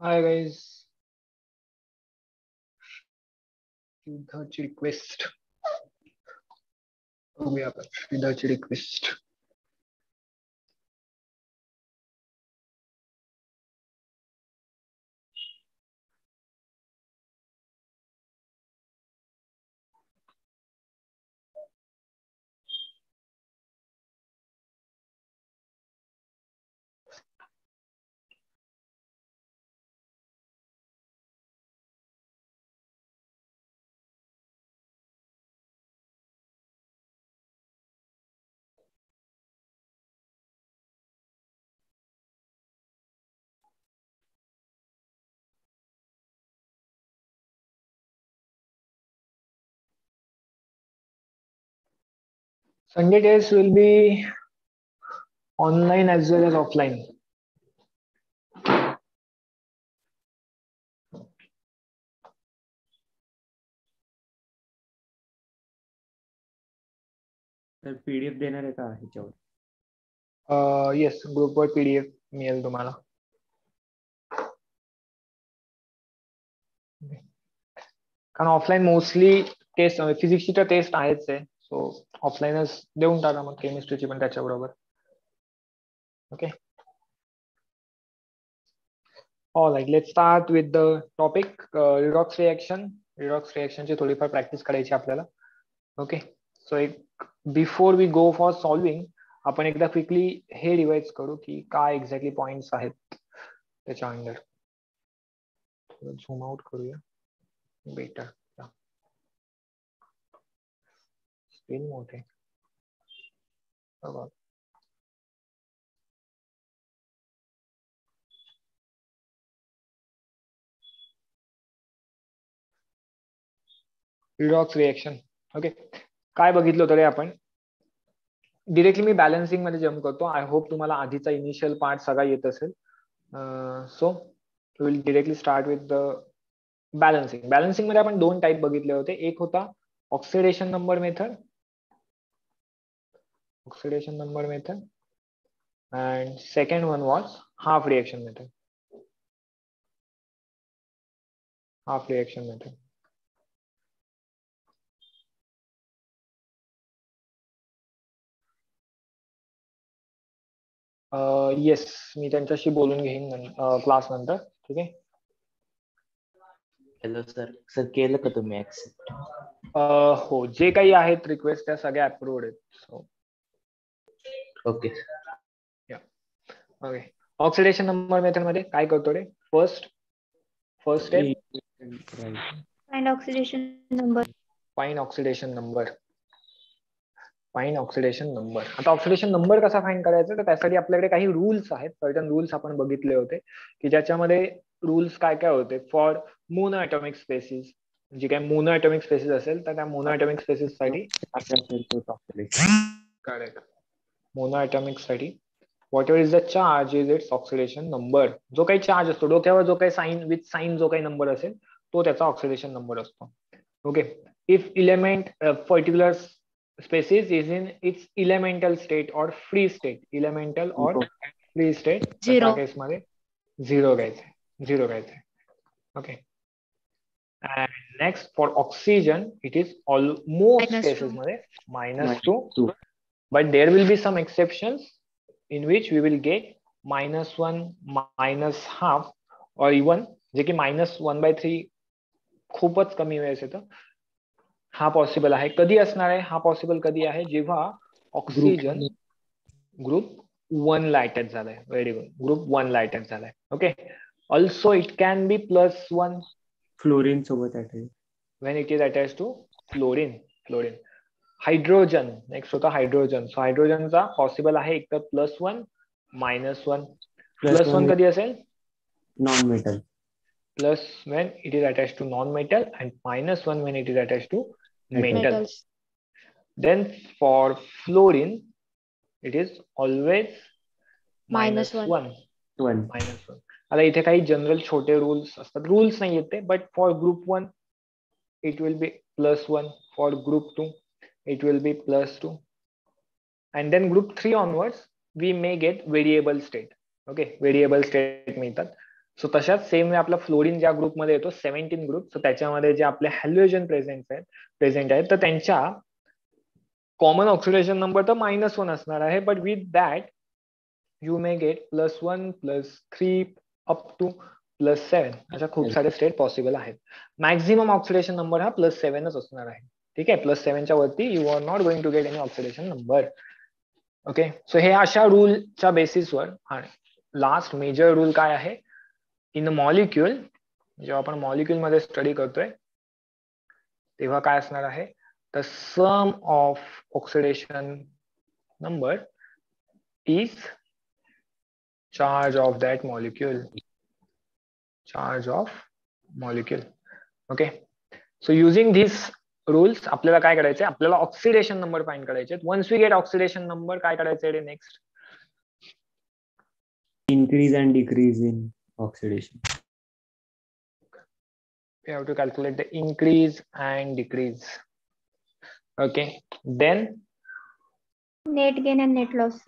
Hi guys. Siddharth request. Oh, yeah, Siddharth request. Sunday days will be online as well as offline. तर PDF देणार आहे का ह्याच्यावर? Yes, ग्रुपवर PDF मिळेल तुम्हाला. कारण ऑफलाईन मोस्टली टेस्ट फिजिक्सची तर टेस्ट आहेच आहे. सो ऑफलाईनच देऊन टाका मग केमिस्ट्रीची पण त्याच्याबरोबर. Okay all right let start with the topic redox reaction redox रिॲक्शनची थोडीफार प्रॅक्टिस करायची आपल्याला. ओके सो एक before we go for solving आपण एकदा क्विकली हे रिवाइज करू की काय एक्झॅक्टली पॉइंट्स आहेत त्याच्या अंडर झूम आउट करूया. बेटर स्क्रीन मोठे. रिडॉक्स रिएक्शन ओके काय बघितलं होतं रे आपण? डिरेक्टली मी बॅलन्सिंगमध्ये जम्प करतो. आय होप तुम्हाला आधीचा इनिशियल पार्ट सगळा येत असेल. So will directly start with the balancing बॅलन्सिंगमध्ये आपण दोन टाईप बघितले होते. एक होता oxidation number method oxidation number method and second one was half reaction method half reaction method yes मी त्यांच्याशी बोलून घेईन क्लास नंतर ठीक आहे? हॅलो सर सर केलं का तुम्ही ऍक्सेप्ट हो जे काही आहेत रिक्वेस्ट त्या सगळ्या अप्रूव्ड आहेत so okay okay oxidation number मेथडमध्ये काय करतो रे? First first step find oxidation number. Find oxidation number find oxidation number आता ऑक्सिडेशन नंबर कसा फाईन करायचा? तर त्यासाठी आपल्याकडे काही रुल्स आहेत. सर्टन रुल्स आपण बघितले होते. की ज्याच्यामध्ये रुल्स काय काय होते? फॉर मोनो ॲटॉमिक स्पेसिस जी काही मोनो ॲटॉमिक स्पेसिस असेल तर त्या मोनो ॲटॉमिक स्पेसिससाठी correct mono ॲटॉमिकसाठी whatever is the charge is its oxidation number जो काही चार्ज असतो डोक्यावर जो काही साईन विथ साईन जो काही नंबर असेल तो त्याचा ऑक्सिडेशन नंबर असतो. Okay if element particular species is in its elemental state or free state elemental or free state Zero. Case मध्ये झिरो घ्यायचंय. झिरो घ्यायचंय. Okay and next for oxygen it is almost cases. मध्ये minus two. But there will be some exceptions in which we will get minus one, minus half, or even जे की minus one by three खूपच कमी वेळेस येतं. हा possible आहे. कधी असणार आहे? हा पॉसिबल कधी आहे? जेव्हा ऑक्सिजन ग्रुप वन ला अटॅच झालाय. व्हेरी गुड ग्रुप वन ला अटॅच झालाय. Okay also it can be plus one fluorine सोबत when it is attached to fluorine. Fluorine. Hydrogen next होता हायड्रोजन. सो हायड्रोजनचा पॉसिबल आहे एक तर plus one minus one plus one कधी असेल? Non metal plus when it is attach to non metal and minus one when it is attach to metal metals then for fluorine it is always minus one minus one आता इथे काही general छोटे rules असतात. Rules नाही येते but for group one it will be plus one for group two it will be plus two and then group three onwards we may get variable state okay variable state मिळतात. So तशाच same आपला fluorine ज्या ग्रुपमध्ये येतो seventeen group so त्याच्यामध्ये जे आपले हॅल्युएजन present आहेत प्रेझेंट आहेत तर त्यांच्या कॉमन ऑक्सिडेशन नंबर तर मायनस वन असणार आहे. But with that you may get plus one plus three up to plus seven अशा खूप सारे स्टेट पॉसिबल आहेत. मॅक्झिमम ऑक्सिडेशन नंबर हा प्लस सेव्हनच असणार आहे. ठीक आहे? प्लस सेव्हनच्या वरती you are not going to get any oxidation number okay so हे अशा रूलच्या बेसिसवर आणि लास्ट मेजर रूल काय आहे? इन मॉलिक्युल जेव्हा आपण मॉलिक्युलमध्ये स्टडी करतोय तेव्हा काय असणार आहे? The sum of oxidation number is charge of that molecule charge of molecule okay so using this rules आपल्याला काय करायचे आपल्याला ऑक्सिडेशन नंबर फाईन करायचे once we get oxidation number काय करायचे next increase and decrease in oxidation have to calculate the increase and decrease okay then net gain and net loss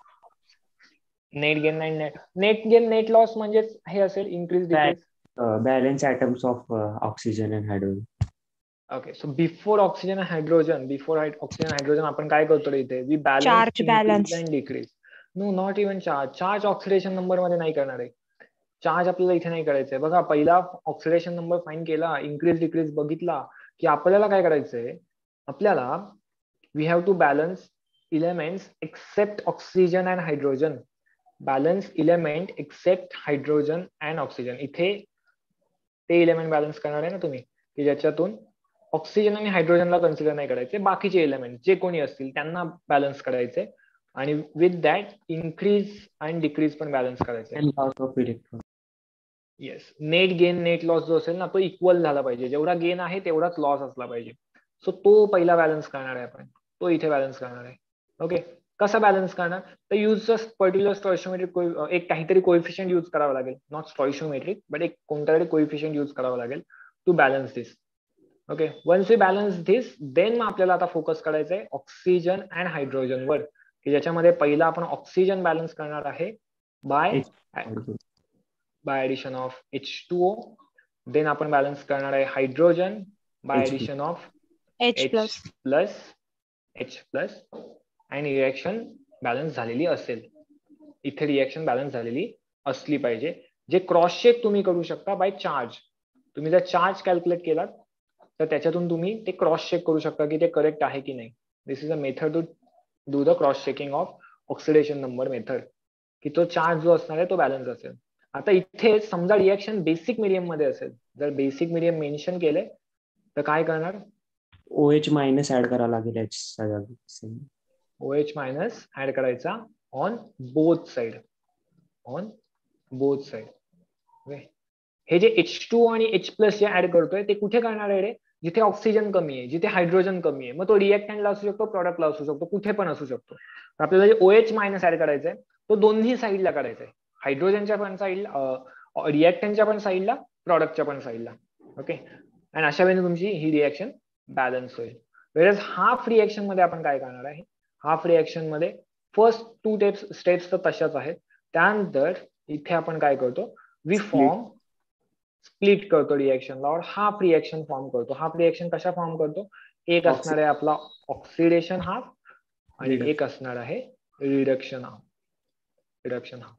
net gain and net net gain net loss म्हणजे हे असेल increase balance atoms of oxygen and hydrogen Oxygen and hydrogen, before hyd- oxygen and hydrogen आपण काय करतो इथे? Increase balance. and decrease. No, not even charge. Charge oxidation number मध्ये नाही करणार आहे. चार्ज आपल्याला इथे नाही करायचंय बघा पहिला ऑक्सिडेशन नंबर फाईन केला इन्क्रीज डिक्रीज बघितला की आपल्याला काय करायचंय आपल्याला we have to balance elements except oxygen and hydrogen balance element except hydrogen and oxygen इथे ते इलेमेंट बॅलन्स करणार आहे ना तुम्ही की ज्याच्यातून ऑक्सिजन आणि हायड्रोजनला कन्सिडर नाही करायचे. बाकीचे एलिमेंट जे कोणी असतील त्यांना बॅलन्स करायचे. आणि with that increase and decrease पण बॅलन्स करायचे. Yes net gain net loss जो असेल ना तो इक्वल झाला पाहिजे. जेवढा गेन आहे तेवढाच लॉस असला पाहिजे. सो तो पहिला बॅलन्स करणार आहे आपण. तो इथे बॅलन्स करणार आहे. ओके कसा बॅलन्स करणार? तर यूज पर्टिक्युलर स्टॉइशोमेट्रिक एक काहीतरी कोइफिशियंट यूज करावं लागेल. नॉट स्टॉइशोमेट्रिक बट एक कोणता तरी कोइफिशियंट यूज करावं लागेल. To balance this okay once we balance this then मग आपल्याला आता फोकस करायचं आहे ऑक्सिजन अँड हायड्रोजन वर की ज्याच्यामध्ये पहिला आपण ऑक्सिजन बॅलन्स करणार आहे by. By addition of H two O then आपण बॅलन्स करणार आहे hydrogen by H2. Addition of H H plus. Plus H plus आणि रिॲक्शन बॅलन्स झालेली असेल इथे रिॲक्शन बॅलन्स झालेली असली पाहिजे जे क्रॉस चेक तुम्ही करू शकता बाय चार्ज तुम्ही जर चार्ज कॅल्क्युलेट केलात तर त्याच्यातून तुम्ही ते क्रॉस चेक करू शकता की ते करेक्ट आहे की नाही. This is a method to do the cross checking of oxidation number method की तो चार्ज जो असणार आहे तो बॅलन्स असेल. आता इथे समजा रिॲक्शन बेसिक मीडियममध्ये असेल. जर बेसिक मीडियम मेन्शन केले तर काय करणार? OH मायनस ऍड करावं लागेल. ओ एच मायनस ऍड करायचा on both side on both side हे जे एच टू आणि एच प्लस जे ऍड करतोय ते कुठे करणार आहे रे? जिथे ऑक्सिजन कमी आहे जिथे हायड्रोजन कमी आहे मग तो रिएक्टंटला असू शकतो प्रॉडक्टला असू शकतो कुठे पण असू शकतो. आपल्याला जे ओ एच मायनस ऍड करायचंय तो दोन्ही साईडला करायचा आहे. हायड्रोजनच्या पण साईडला रिएक्टंटच्या पण साईडला प्रॉडक्टच्या पण साईडला ओके आणि अशा वेळेने तुमची ही रिएक्शन बॅलन्स होईल. वेळेस हाफ रिएक्शनमध्ये आपण काय करणार आहे? हाफ रिएक्शनमध्ये फर्स्ट टू टेप्स स्टेप्स तर तशाच आहेत. त्यानंतर इथे आपण काय करतो? वी फॉर्म स्प्लिट करतो रिएक्शनला और हाफ रिएक्शन फॉर्म करतो. हाफ रिएक्शन कशा फॉर्म करतो? एक असणार आहे आपला ऑक्सिडेशन हाफ आणि. एक असणार आहे reduction half reduction half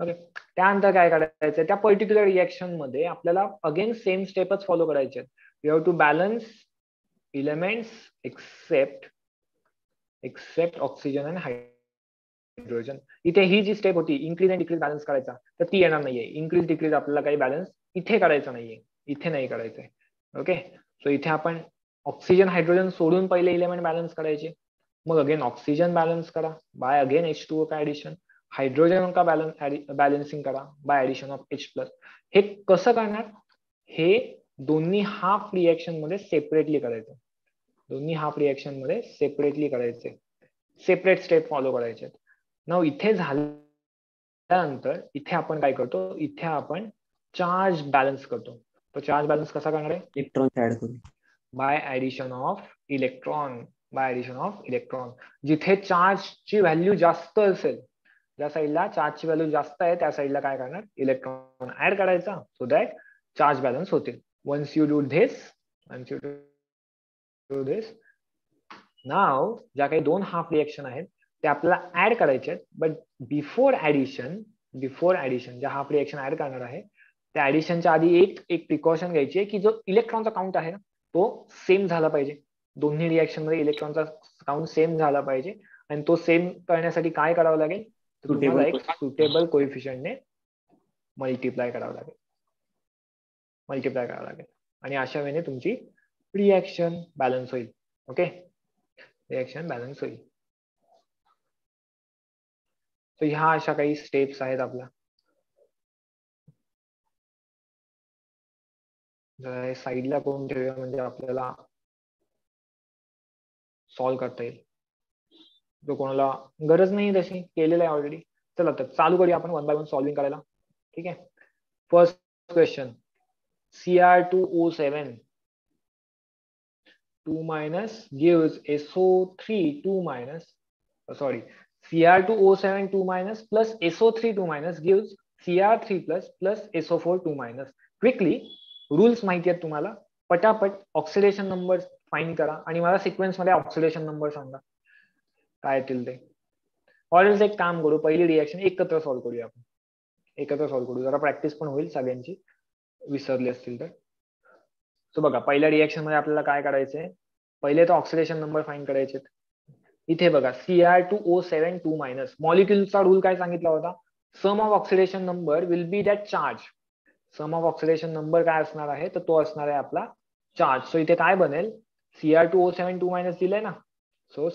okay त्यानंतर काय करायचं त्या पर्टिक्युलर रिएक्शनमध्ये आपल्याला अगेन सेम स्टेपच फॉलो करायचे you have to balance elements except except oxygen आणि हायड्रोजन इथे ही जी स्टेप होती इन्क्रीज अँड डिक्रीज बॅलन्स करायचा तर ती येणार नाहीये. इन्क्रीज डिक्रीज आपल्याला काही बॅलन्स इथे करायचं नाहीये. इथे नाही करायचंय. ओके सो इथे आपण ऑक्सिजन हायड्रोजन सोडून पहिले इलेमेंट बॅलन्स करायचे. मग अगेन ऑक्सिजन बॅलन्स करा. बाय अगेन एच टू का ऍडिशन हायड्रोजन का बॅलन्स बॅलन्सिंग करा. By addition of H plus हे कसं करणार? हे दोन्ही हाफ रिएक्शनमध्ये सेपरेटली करायचं. दोन्ही हाफ रिएक्शनमध्ये सेपरेटली करायचे. सेपरेट स्टेप फॉलो करायचे. नाव इथे झाल्यानंतर इथे आपण काय करतो? इथे आपण चार्ज बॅलन्स करतो. तो चार्ज बॅलन्स कसा करणार आहे? इलेक्ट्रॉन ऍड करू by addition of electron by addition of electron. जिथे चार्जची व्हॅल्यू जास्त असेल ज्या साईडला चार्जची व्हॅल्यू जास्त आहे त्या साईडला काय करणार? इलेक्ट्रॉन ऍड करायचा. सो दॅट चार्ज बॅलन्स होतील once you do this once you do this now ज्या काही दोन हाफ रिएक्शन आहेत ते आपल्याला ऍड करायचे आहेत. But before addition before addition ज्या हाफ रिएक्शन ऍड करणार आहे त्या ऍडिशनच्या आधी एक एक प्रिकॉशन घ्यायची आहे की जो इलेक्ट्रॉनचा काउंट आहे ना तो सेम झाला पाहिजे. दोन्ही रिएक्शनमध्ये इलेक्ट्रॉनचा काउंट सेम झाला पाहिजे. आणि तो सेम करण्यासाठी काय करावं लागेल? तुम्हाला एक सुटेबल कोइफिशियंटने मल्टिप्लाय करावं लागेल. मल्टिप्लाय करावं लागेल. आणि अशा वेळेने तुमची रिएक्शन बॅलन्स होईल. ओके रिएक्शन बॅलन्स होईल. तर ह्या अशा काही स्टेप्स आहेत आपल्या. जरा साईडला करून ठेवूया म्हणजे आपल्याला सॉल्व्ह करता येईल. जो कोणाला गरज नाही तशी केलेलं आहे ऑलरेडी चला तर चालू करूया आपण वन बाय वन सॉल्विंग करायला. ठीक आहे? First question C R two O seven two minus gives SO three two minus sorry Cr2O7 2 minus plus SO3 2 minus gives Cr3 plus plus SO4 2 minus. Quickly, rules माहिती आहेत तुम्हाला. पटापट oxidation number fine करा आणि मला सिक्वेन्समध्ये oxidation number सांगा. काय येतील ते? ऑरेल्स एक काम करू पहिली रिएक्शन एकत्र सॉल्व्ह करूया आपण. एकत्र सॉल्व्ह करू. जरा प्रॅक्टिस पण होईल सगळ्यांची. विसरली असतील तर. सो बघा पहिल्या रिएक्शनमध्ये आपल्याला काय करायचंय पहिले तर ऑक्सिडेशन नंबर फाईन करायचे इथे बघा C R two O seven two minus मॉलिक्युलचा rule काय सांगितला होता? Sum of oxidation number will be that charge sum of oxidation number काय असणार आहे? तर तो असणार आहे आपला चार्ज सो इथे काय बनेल? C R two O seven two minus दिलंय ना? सो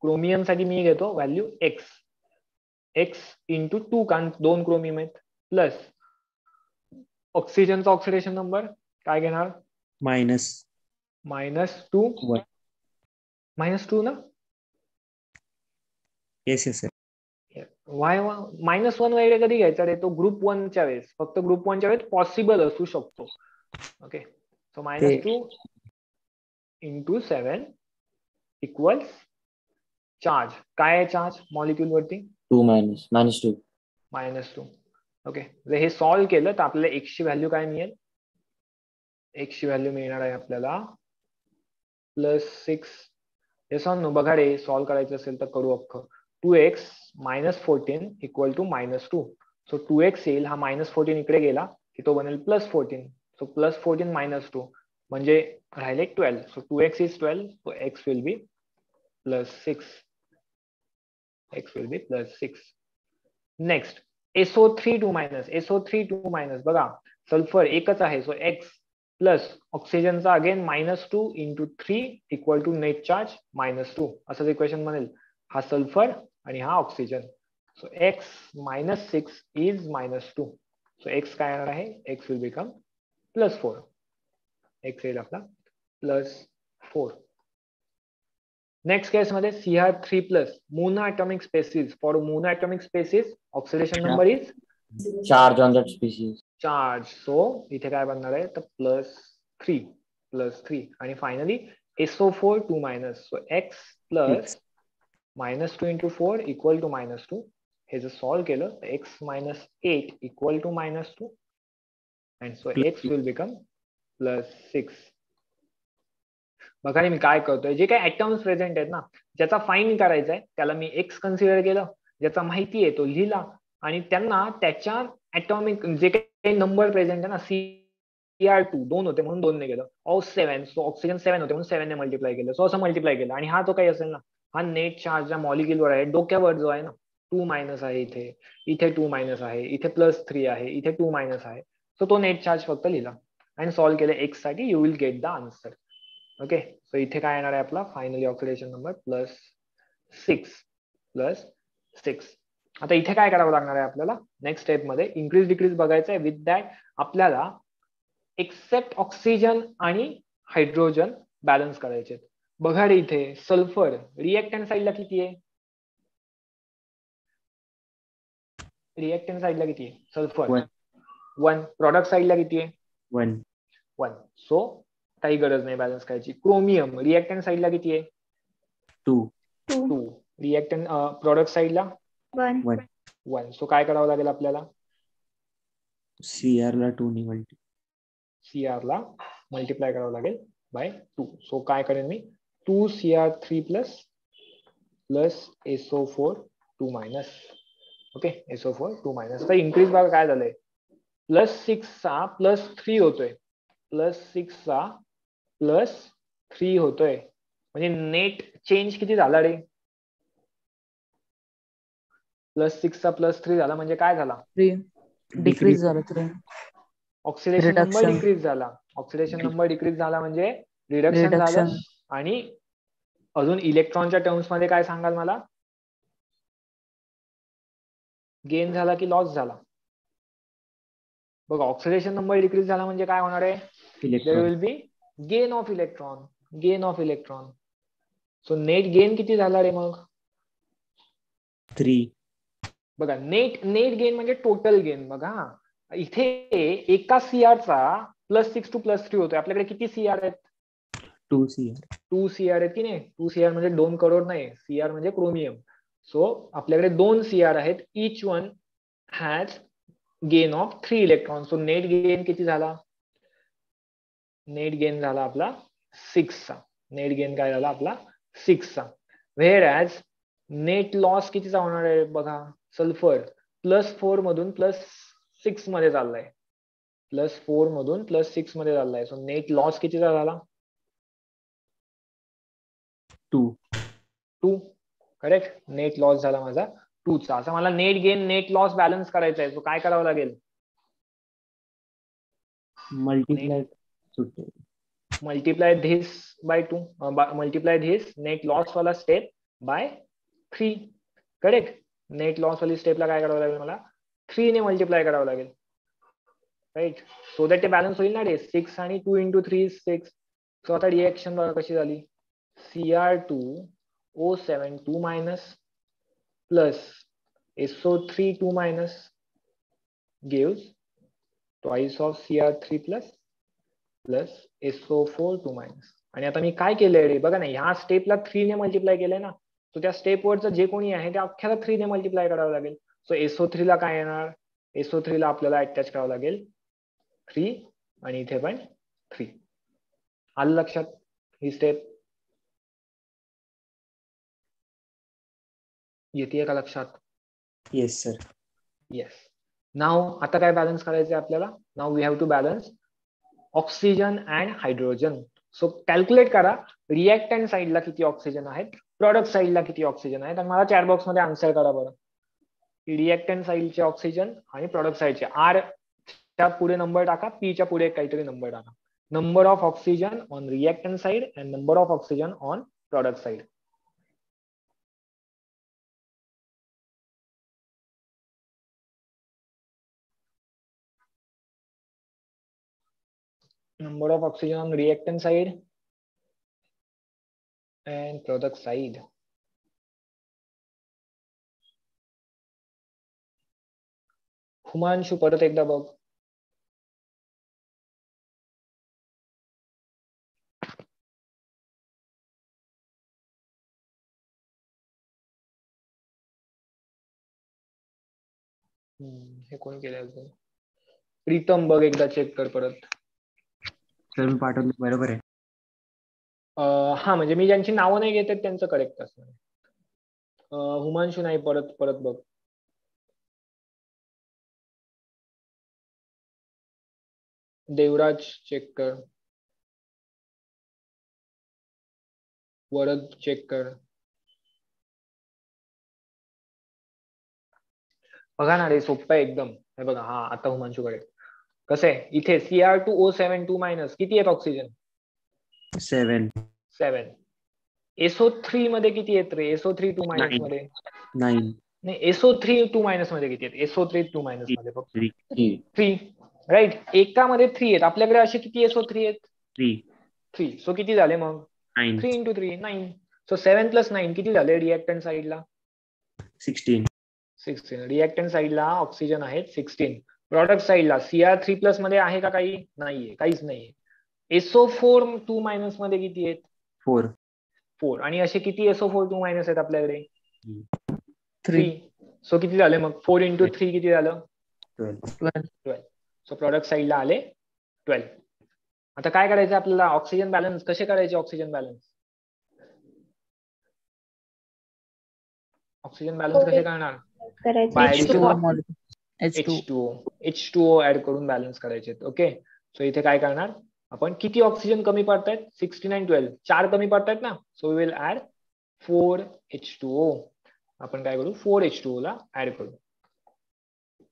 क्रोमियमसाठी मी घेतो value X X into two कारण दोन क्रोमियम आहेत. प्लस ऑक्सिजनचा ऑक्सिडेशन नंबर काय घेणार? Minus minus two minus two ना? Yes yes why minus one वगैरे कधी घ्यायचा? रे तो ग्रुप वनच्या वेळेस. फक्त ग्रुप वनच्या वेळेस पॉसिबल असू शकतो. Okay so minus two into seven equals charge काय आहे चार्ज मॉलिक्युल वरती? Two minus minus two minus two okay हे सॉल्व्ह केलं तर आपल्याला एक्सची व्हॅल्यू काय मिळेल? एक्सची व्हॅल्यू मिळणार आहे आपल्याला प्लस सिक्स हे सॉल्व बघा रे सॉल्व्ह करायचं असेल तर करू अख्खं. Two X minus fourteen equal to minus two so two X येईल हा मायनस फोर्टीन इकडे गेला की तो बनेल plus fourteen so plus fourteen minus two म्हणजे राहिले twelve so two X is twelve so X will be plus six X will be plus six next SO three two minus SO three two minus बघा sulphur एकच आहे. So X plus ऑक्सिजनचा again minus two into three equal to net charge minus two असंच equation बनेल. हा sulphur आणि हा oxygen so X minus six is minus two so X काय येणार आहे? X will become plus four X येईल आपला प्लस फोर नेक्स्ट केस मध्ये C R three plus monoatomic species for monoatomic species oxidation number is charge on that species charge so इथे काय बनणार आहे? तर प्लस थ्री प्लस थ्री आणि finally SO four two minus so X plus minus two into four equal to minus two. हे जर solve केलं तर X minus eight equal to minus two. And so X will become plus six बघा मी काय करतोय. जे काही ऍटम्स प्रेझेंट आहेत ना ज्याचा फाईन करायचा आहे त्याला मी एक्स कन्सिडर केलं. ज्याचा माहिती आहे तो लिहिला. आणि त्यांना त्याच्या ऍटॉमिक जे काही नंबर प्रेझेंट आहे ना सी आर टू दोन होते म्हणून दोन ने गेलं O seven so oxygen seven होते म्हणून सेव्हन ने मल्टिप्लाय केलं. सो असं मल्टिप्लाय केलं. आणि हा तो काही असेल ना हा नेट चार्ज ज्या मॉलिक्युलवर आहे. डोक्यावर जो आहे ना टू मायनस आहे इथे. इथे टू मायनस आहे. इथे प्लस थ्री आहे. इथे टू मायनस आहे. सो तो नेट चार्ज फक्त लिहिला. आणि सॉल्व्ह केलं एक्ससाठी you will get the answer okay so इथे काय येणार आहे आपला? Finally oxidation number plus six plus six आता इथे काय करावं लागणार आहे आपल्याला? नेक्स्ट स्टेपमध्ये इन्क्रीज डिक्रीज बघायचं आहे. विथ दॅट आपल्याला एक्सेप्ट ऑक्सिजन आणि हायड्रोजन बॅलन्स करायचे बघा रे इथे सल्फर रिएक्टंट साईडला किती आहे? रिएक्टंट साईडला किती आहे? सल्फर. वन. प्रॉडक्ट साईडला किती आहे? वन. वन. सो काही गरज नाही बॅलन्स करायची. क्रोमियम रिएक्टंट साईडला किती आहे? टू. टू. रिएक्टंट प्रॉडक्ट साईडला वन. वन. वन. सो काय करावं लागेल आपल्याला? सी आर ला टू ने मल्टी सी आर ला मल्टिप्लाय करावं लागेल बाय टू सो काय करेन मी? Two C R three plus plus SO four two minus okay SO four two minus तर इन्क्रीज बघा काय झालंय? प्लस सिक्सचा प्लस थ्री होतोय. प्लस सिक्सचा प्लस थ्री होतोय. म्हणजे नेट चेंज किती झाला रे? प्लस सिक्सचा प्लस थ्री झाला म्हणजे काय झाला? डिक्रीज झालं ऑक्सिडेशन नंबर. डिक्रीज झाला. ऑक्सिडेशन नंबर डिक्रीज झाला म्हणजे रिडक्शन झालं. आणि अजून इलेक्ट्रॉनच्या टर्म्समध्ये काय सांगाल मला? गेन झाला की लॉस झाला? बघा ऑक्सिडेशन नंबर डिक्रीज झाला म्हणजे काय होणार आहे? Will be gain of electron gain of electron so net gain किती झाला रे मग? थ्री बघा नेट नेट गेन म्हणजे टोटल गेन बघा. इथे एका सीआरचा plus six to plus three होतोय. आपल्याकडे किती सीआर आहेत? Two C R two CR आहेत की नाही? टू सीआर म्हणजे दोन करोड नाही, सीआर म्हणजे क्रोमियम. सो आपल्याकडे दोन सीआर आहेत. Each one has gain of three electron so net gain किती झाला? नेट गेन झाला आपला सिक्सचा नेट गेन काय झाला आपला सिक्सचा व्हेर ॲज नेट लॉस कितीचा होणार आहे बघा? सल्फ़र प्लस फोर मधून प्लस सिक्स मध्ये चाललाय. प्लस फोर मधून प्लस सिक्स मध्ये चाललाय. सो नेट लॉस कितीचा झाला? Two two correct net loss झाला माझा. टू चा असं मला net gain net loss balance करायचा आहे. सो काय करावं लागेल? Multiply multiply this by two multiply this net loss वाला step by three correct net loss वाली स्टेपला काय करावं लागेल मला? थ्री ने मल्टिप्लाय करावं लागेल. राईट सो दॅट ते बॅलन्स होईल ना रे? सिक्स आणि two into three six so आता रिएक्शन बघा कशी झाली. CR two O seven two minus plus SO three two minus gives twice of Cr3 plus plus SO4 2 minus. आणि आता मी काय केलंय रे? बघा ना ह्या स्टेपला थ्री ने मल्टिप्लाय केलंय ना सो त्या स्टेपवरचं जे कोणी आहे त्या अख्ख्याला थ्री ने मल्टिप्लाय करावं लागेल. सो एसओ थ्रीला काय येणार? एसओ थ्रीला आपल्याला अटॅच करावं लागेल थ्री आणि इथे पण थ्री आलं लक्षात ही स्टेप येते का लक्षात? येस सर येस नाव आता काय बॅलन्स करायचं आपल्याला? Now we have to balance oxygen and hydrogen so calculate करा रिएक्टंट साईडला किती ऑक्सिजन आहेत? प्रॉडक्ट साईडला किती ऑक्सिजन आहेत? आणि मला चॅट बॉक्समध्ये आन्सर करा बरं. रिएक्टंट साईडचे ऑक्सिजन आणि प्रॉडक्ट साईडचे आर च्या पुढे नंबर टाका पी च्या पुढे काहीतरी नंबर टाका. Number of oxygen on reactant side and number of oxygen on product side number of oxygen on reactant side and product side. Humanshu परत एकदा बघ हे कोण केलं अजून प्रीतम बघ एकदा चेक कर परत सर मी बरोबर आहे. हा म्हणजे मी ज्यांची नावं नाही घेत आहेत त्यांचं करेक्ट असणार हुमांशु नाही परत परत बघ. देवराज चेक कर वरद चेक कर बघा ना रे सोपं आहे एकदम. हे बघा हा आता हुमांशु कडे कसं? आहे इथे C R two O seven two minus किती आहेत oxygen seven seven SO three मध्ये किती येत रे? SO three two minus. मध्ये. नाही एसओ थ्री टू मायनसमध्ये किती आहेत? एसओ थ्री टू मायनसमध्ये फक्त. थ्री राईट एकामध्ये थ्री आहेत. आपल्याकडे असे किती एसओ थ्री आहेत? थ्री थ्री सो किती झाले मग? Three into three nine so seven plus nine किती झाले रिएक्टंट साईडला सिक्स्टीन सिक्स्टीन रिएक्टंट साईडला ऑक्सिजन आहेत सिक्स्टीन प्रॉडक्ट साईडला सीआर थ्री प्लसमध्ये आहे का काही? नाहीये. काहीच नाहीये. एसओ फोर टू मायनसमध्ये किती आहेत? फोर फोर आणि असे किती एसओ फोर टू मायनस आहेत आपल्याकडे? थ्री सो किती झाले मग? फोर इंटू थ्री किती झालं? ट्वेल्व सो प्रॉडक्ट साईडला आले ट्वेल्व आता काय करायचं आपल्याला? ऑक्सिजन बॅलन्स कसे करायचे ऑक्सिजन बॅलन्स ऑक्सिजन बॅलन्स कसे करणार? H two H two O add करून बॅलन्स करायचे ओके सो इथे काय करणार? आपण किती ऑक्सिजन कमी पडतायत? सिक्स्टी नाईन ट्वेल्व चार कमी पडतायत ना? So will add four H two O आपण काय करू? फोर एच टू ओ ला ऍड करू.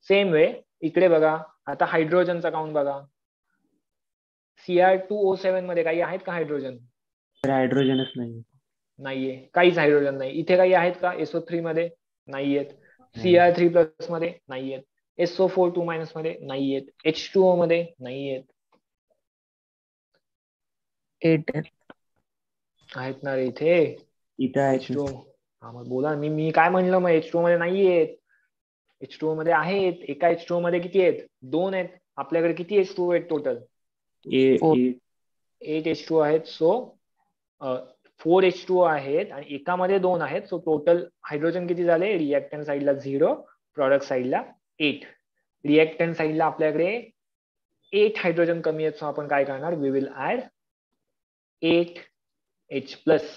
सेम वे इकडे बघा. आता हायड्रोजनचा काउंट बघा. सीआर टू ओ सेव्हनमध्ये काही आहेत का हायड्रोजन हायड्रोजनच नाही नाहीये. काहीच हायड्रोजन नाही. इथे काही आहेत का? एसओ थ्री मध्ये नाहीयेत. सीआर थ्री प्लसमध्ये नाहीयेत. एसओ फोर टू मायनसमध्ये नाहीयेत एच टू ओ मध्ये नाहीयेत एट आहेत. ना रे इथे. इथं एच आहेत टू हा मग बोला मी मी काय म्हणलं मग? एच टू मध्ये नाहीयेत एच टू मध्ये आहेत. एका एच टू मध्ये किती आहेत? दोन आहेत. आपल्याकडे किती एच टू आहेत टोटल ए- Four. ए- एट एच टू आहेत सो फोर एच टू आहेत आणि एकामध्ये दोन आहेत. सो टोटल हायड्रोजन किती झाले? रिएक्टंट साईडला झिरो प्रॉडक्ट साईडला एट रिएक्टंट साईडला आपल्याकडे एट हायड्रोजन कमी आहेत सो आपण काय करणार? We will add eight H plus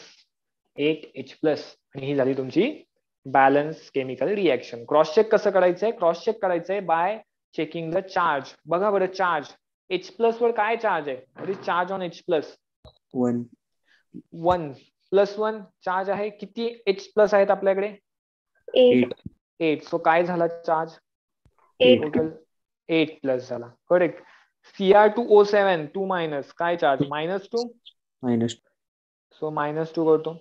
eight H plus आणि ही झाली तुमची balance chemical reaction cross check कसं करायचंय? क्रॉस चेक करायचंय बाय चेकिंग द चार्ज बघा बरं चार्ज एच प्लस वर काय चार्ज आहे? Charge on H plus one one plus one charge आहे. किती एच प्लस आहेत आपल्याकडे? एट एट सो काय झाला चार्ज टोटल एट प्लस झाला. Correct CR two O seven two minus काय charge minus two minus so minus two करतो.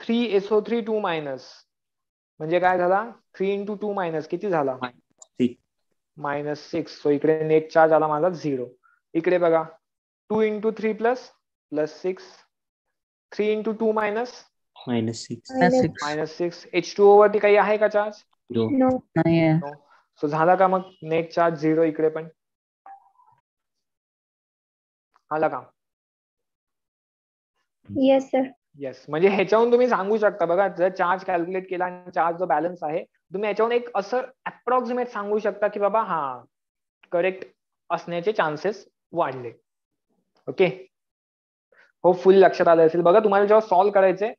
Three SO three two minus म्हणजे काय झाला? थ्री इंटू टू मायनस किती झाला? मायनस सिक्स सो इकडे नेट चार्ज आला माझा झिरो इकडे बघा. Two into three plus plus six three into two minus minus six minus six H two O वरती काही आहे का चार्ज नो नाही आहे सो झाला का मग? नेट चार्ज झिरो इकडे पण. आला का? येस सर येस म्हणजे ह्याच्याहून तुम्ही सांगू शकता बघा जर चार्ज कॅल्क्युलेट केला आणि चार्ज जो बॅलन्स आहे तुम्ही याच्याहून एक असं अप्रॉक्सिमेट सांगू शकता की बाबा हा करेक्ट असण्याचे चान्सेस वाढले. ओके हो फुल लक्षात आलं असेल. बघा तुम्हाला जेव्हा सॉल्व्ह करायचे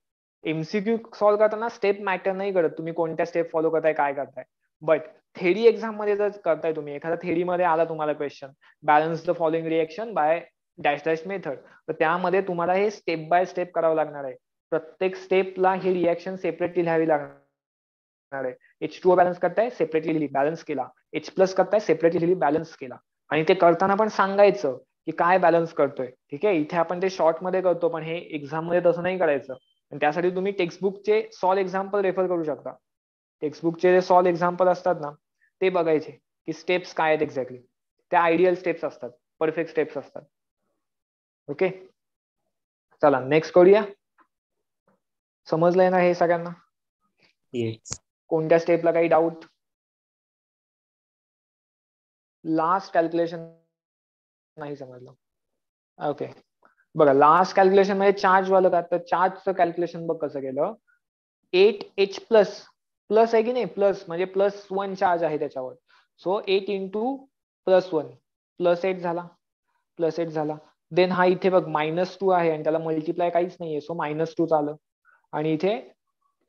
एमसीक्यू सॉल्व्ह करताना स्टेप मॅटर नाही करत. तुम्ही कोणत्या स्टेप फॉलो करताय काय करताय. बट थेरी एक्झाममध्ये जर करताय तुम्ही एखाद्या थेरी मध्ये आला तुम्हाला question balance the following reaction by dash dash method तर त्यामध्ये तुम्हाला हे स्टेप बाय स्टेप करावं लागणार आहे. प्रत्येक स्टेपला ही रिएक्शन सेपरेटली लिहावी लागणार आहे. एच टू बॅलन्स करताय सेपरेटली लिहिली बॅलन्स केला. एच प्लस करताय सेपरेटली लिहिली बॅलन्स केला. आणि ते करताना पण सांगायचं की काय बॅलन्स करतोय. ठीक आहे? इथे आपण ते शॉर्टमध्ये करतो पण हे एक्झाममध्ये तसं नाही करायचं. आणि त्यासाठी तुम्ही टेक्स्टबुकचे सॉल्व एक्झाम्पल रेफर करू शकता. टेक्स्टबुकचे जे सॉल्व एक्झाम्पल असतात ना ते बघायचे की स्टेप्स काय आहेत एक्झॅक्टली त्या आयडियल स्टेप्स असतात परफेक्ट स्टेप्स असतात. ओके चला नेक्स्ट करूया. समजलंय ना हे सगळ्यांना? कोणत्या स्टेपला काही डाऊट लास्ट कॅल्क्युलेशन नाही समजलं. ओके बघा लास्ट कॅल्क्युलेशनमध्ये चार्ज वालं का? तर चार्जचं कॅल्क्युलेशन बघ कसं केलं. एट एच प्लस प्लस आहे की नाही? प्लस म्हणजे प्लस वन चार्ज आहे त्याच्यावर. So eight into plus one plus eight झाला. प्लस एट झाला. देन हा इथे बघ मायनस टू आहे आणि त्याला मल्टिप्लाय काहीच नाहीये. सो मायनस टू आलं आणि इथे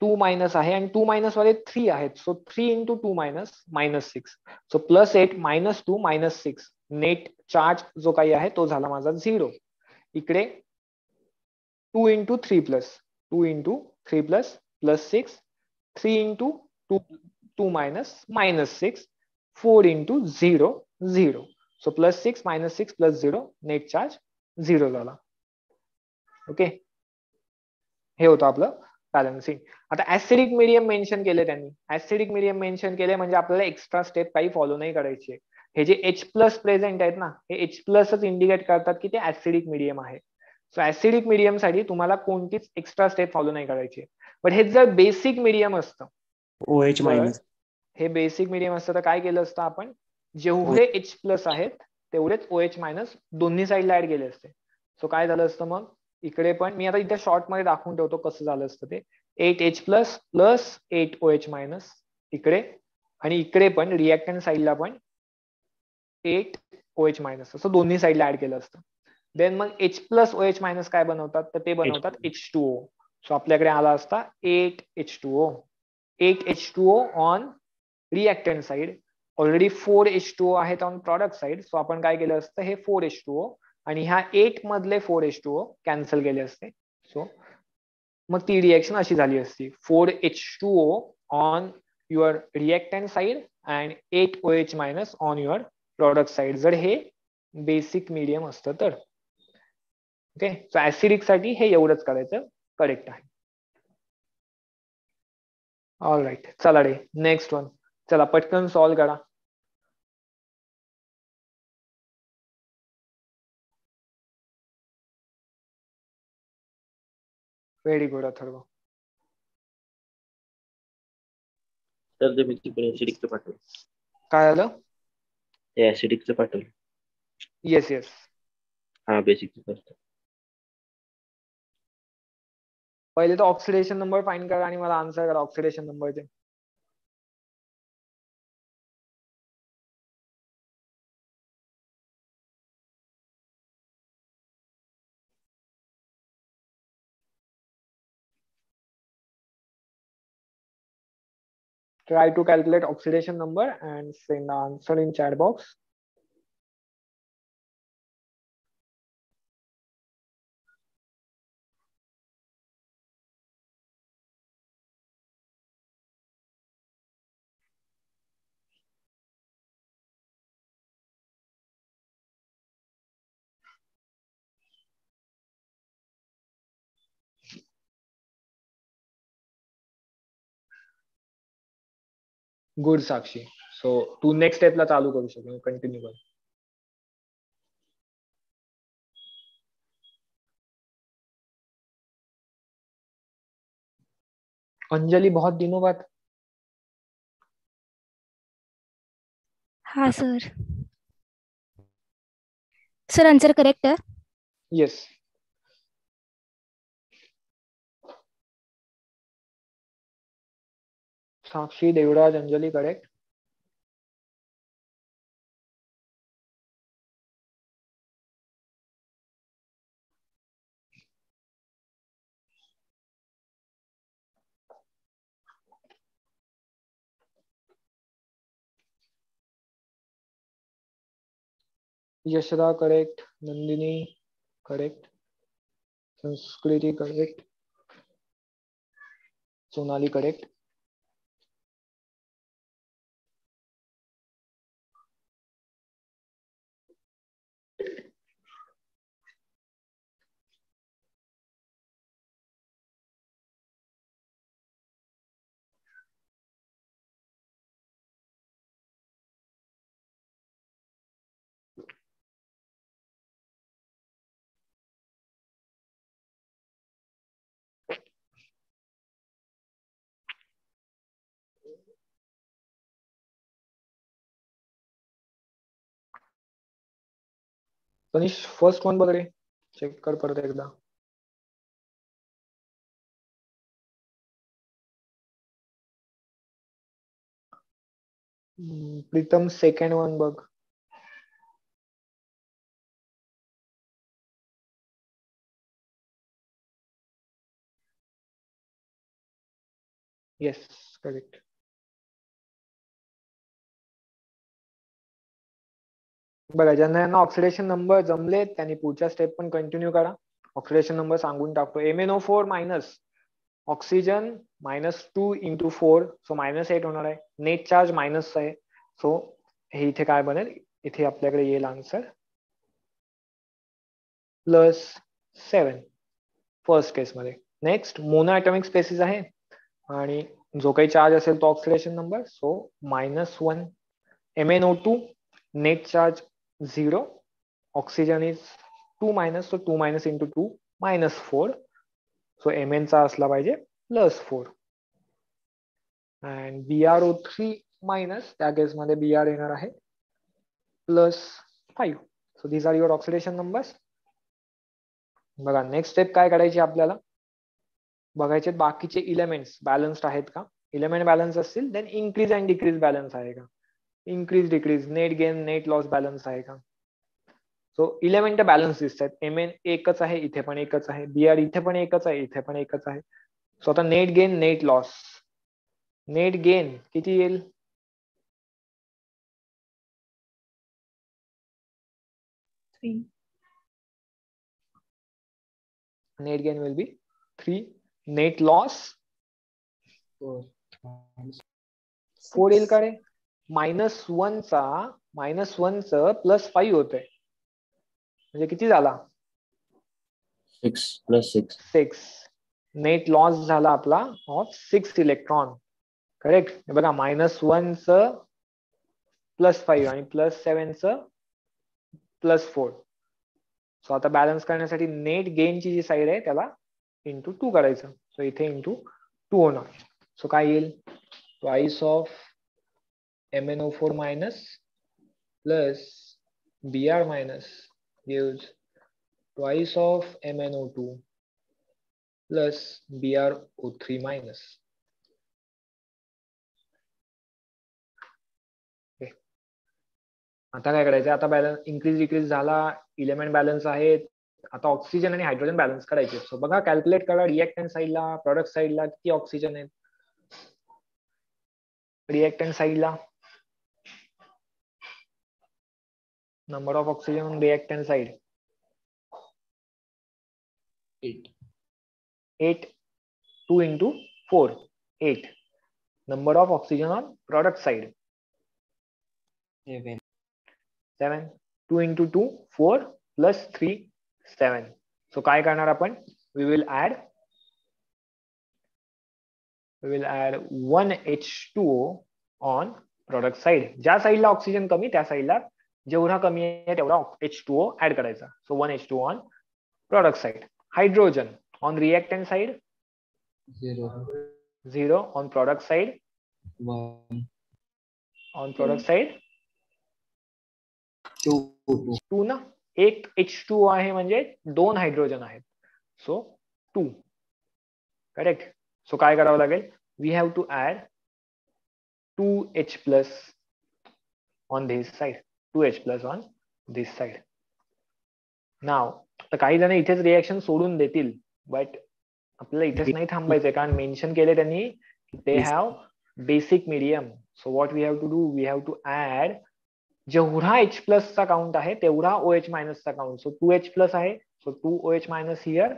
टू मायनस आहे आणि टू मायनस वाले थ्री आहेत. So three into two minus minus six so plus eight minus two minus six net charge जो काही आहे तो झाला माझा झिरो इकडे two into three plus two into three plus plus six three into two two minus minus six four into zero zero. So plus six minus six plus zero net charge zero झाला. Okay हे होतं आपलं balancing आता acidic medium mention केले त्यांनी. Acidic medium mention केले म्हणजे आपल्याला एक्स्ट्रा स्टेप काही फॉलो नाही करायची. हे जे एच प्लस प्रेझेंट आहेत ना हे एच प्लसच इंडिकेट करतात की ते ऍसिडिक मिडियम आहे. सो ऍसिडिक मीडियमसाठी तुम्हाला कोणतीच एक्स्ट्रा स्टेप फॉलो नाही करायची. बट हे जर बेसिक मिडियम असतं. ओ एच मायनस हे बेसिक मिडियम असतं तर काय केलं असतं आपण? जेवढे एच प्लस आहेत तेवढेच ओ एच मायनस दोन्ही साईडला ऍड केले असते. सो काय झालं असतं मग? इकडे पण मी आता इथे शॉर्टमध्ये दाखवून ठेवतो कसं झालं असतं ते. Eight H plus plus eight O H minus इकडे. आणि इकडे पण रिॲक्टंट साईडला पण एट ओ एच मायनस असं दोन्ही साईडला ऍड केलं असतं. देन मग H plus O H minus काय बनवतात? तर ते बनवतात एच टू ओ सो आपल्याकडे आला असता eight H two O eight H two O on reactant side already four H two O आहेत ऑन प्रॉडक्ट साईड सो आपण काय केलं असतं? हे फोर एच टू ओ आणि ह्या एट मधले four H two O cancel केले असते. सो मग ती रिएक्शन अशी झाली असती. Four H two O on your reactant side and eight O H minus on your product side जर हे बेसिक मीडियम असतं तर. ओके सो ऍसिडिकसाठी हे एवढंच करायचं. करेक्ट आहे. ऑल राईट चला रे नेक्स्ट वन चला पटकन सॉल्व करा. Very good Atharva. तर ते मी तिकडे ऍसिडिकचं पाठवलं. काय आलं? ते ऍसिडिकचं पाठवलं. येस येस हा बेसिकचं करतो पहिले तर ऑक्सिडेशन नंबर फाइंड करा आणि मला आन्सर करा ऑक्सिडेशन नंबरचे try to calculate oxidation number and send the answer in chat box good Sakshi. So Tu next स्टेपला चालू करू शकतो कंटिन्यू कर. अंजलि बहुत दिनों बाद. हाँ सर सर आंसर करेक्ट है yes Sakshi Devraj Anjali correct Yashada correct Nandini correct Sanskriti correct Sonali correct Tanish first one बघ रे चेक कर परत एकदा प्रीतम सेकंड वन बघ। येस करेक्ट बघा ज्यांना यांना ऑक्सिडेशन नंबर जमले त्यांनी पुढच्या स्टेप पण कंटिन्यू करा. ऑक्सिडेशन नंबर सांगून टाकतो. M N O four minus oxygen minus two into four so minus eight होणार आहे. नेट चार्ज मायनस आहे. सो हे इथे काय बनेल? इथे आपल्याकडे येईल answer plus seven first case मध्ये. नेक्स्ट मोनो ॲटॉमिक स्पेसिस आहे. आणि जो काही चार्ज असेल तो oxidation number so minus one M N O two net charge zero oxygen is two minus so two minus into two minus four so M N चा असला पाहिजे plus four and B R three minus त्या केसमध्ये B R येणार आहे plus five so these are your oxidation numbers. बघा next step काय करायची आपल्याला? बघायचे बाकीचे इलेमेंट्स बॅलन्स्ड आहेत का? इलेमेंट बॅलन्स असतील then increase and decrease balance आहे का? Increase decrease net gain net loss balance आहे का? सो इलेमेंट बॅलन्स दिसत आहेत. एम एन एकच आहे इथे पण एकच आहे. बी आर इथे पण एकच आहे इथे पण एकच आहे. सो आता net gain net loss net gain किती येईल? Net gain will be 3 net loss? 4 येईल का रे? मायनस वन चा मायनस वन च प्लस फाईव्ह होते म्हणजे किती झाला? Six plus six. Six. Net loss झाला आपला ऑफ सिक्स इलेक्ट्रॉन. करेक्ट? बघा मायनस वन च प्लस फाईव्ह आणि प्लस सेवन च प्लस फोर. सो आता बॅलन्स करण्यासाठी नेट गेनची जी साईड आहे त्याला इंटू टू करायचं सो इथे इंटू टू होणार. सो काय येईल? Twice of M N O four minus plus B R minus gives twice of M two plus O three minus आता काय करायचं आता बॅलन्स इन्क्रीज डिक्रीज झाला इलेमेंट बॅलन्स आहेत आता ऑक्सिजन आणि हायड्रोजन बॅलन्स करायचे. सो बघा कॅल्क्युलेट करा रिएक्टंट साईडला प्रोडक्ट साईडला किती ऑक्सिजन आहेत रिएक्टंट साईडला number of oxygen on reactant side Eight. Eight two into four eight number of oxygen on product side Seven. Seven two into two four plus three seven so काय करणार आपण? We will add we will add one H two O on product side ज्या साईडला oxygen कमी त्या साईडला जेवड़ा कमी है एच टू ओ एड कर so one H two on product side hydrogen on reactant side zero on product side on product side two ना? एक एच टू ओ है दोन हाइड्रोजन है सो टू करेक्ट सो का लगे we have to add two H plus on this side 2H plus 1 this side. Now, तर काही जण इथेच रिएक्शन सोडून देतील बट आपल्याला इथेच नाही थांबायचंय कारण मेन्शन केले त्यांनी they have basic medium so what we have to do we have to add जेवढा एच प्लसचा काउंट आहे तेवढा O H मायनसचा count so two H plus आहे. So two O H minus here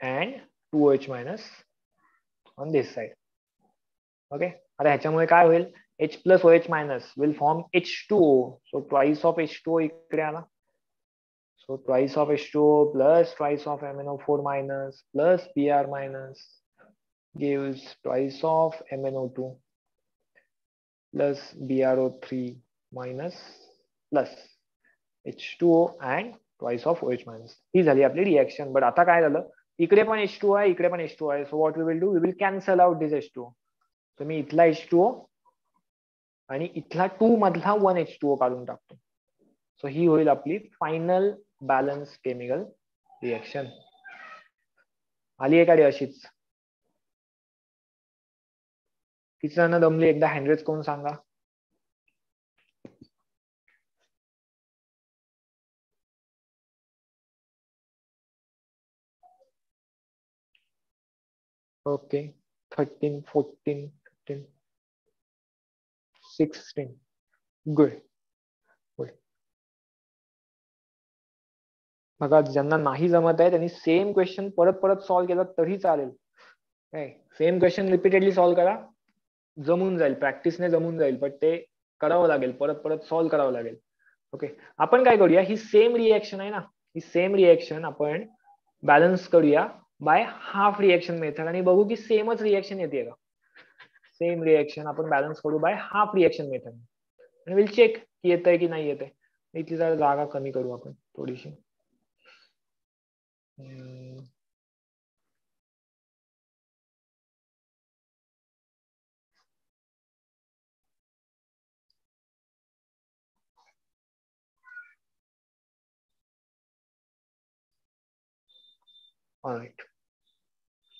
and two O H minus on this side okay आता ह्याच्यामुळे काय होईल? H plus O H minus will form H two O so twice of H two O इकडे आला so twice of H two O plus twice of M N O four minus plus B R minus gives twice of MnO2 plus BrO3 minus plus H2O and twice of OH minus. ही झाली आपली reaction but आता काय झालं इकडे पण H2O आहे इकडे पण H2O आहे so what we will do we will cancel out this H2O तर मी इथला H2O आणि इथला टू मधला वन एच टू ओ काढून टाकतो. सो ही होईल आपली फायनल बॅलन्स केमिकल रिएक्शन आली आहे का रे अशीच? किती जण दमली? एकदा हँडरेज करून सांगा. Okay thirteen fourteen fifteen sixteen good good बघा ज्यांना नाही जमत आहे त्यांनी सेम क्वेश्चन परत परत सॉल्व्ह केला तरी चालेल. काय सेम क्वेश्चन रिपीटेडली सॉल्व्ह करा जमून जाईल. प्रॅक्टिसने जमून जाईल पण ते करावं लागेल. परत परत सॉल्व्ह करावं लागेल. ओके आपण काय करूया? ही सेम रिएक्शन आहे ना? ही सेम रिएक्शन आपण बॅलन्स करूया बाय हाफ रिएक्शन मेथड आणि बघू की सेमच रिएक्शन येते का? सेम रिएक्शन आपण बॅलन्स करू बाय हाफ़ रिएक्शन मेथड आणि विल चेक की येतंय की नाही येते इथली जरा जागा कमी करू आपण थोडीशी.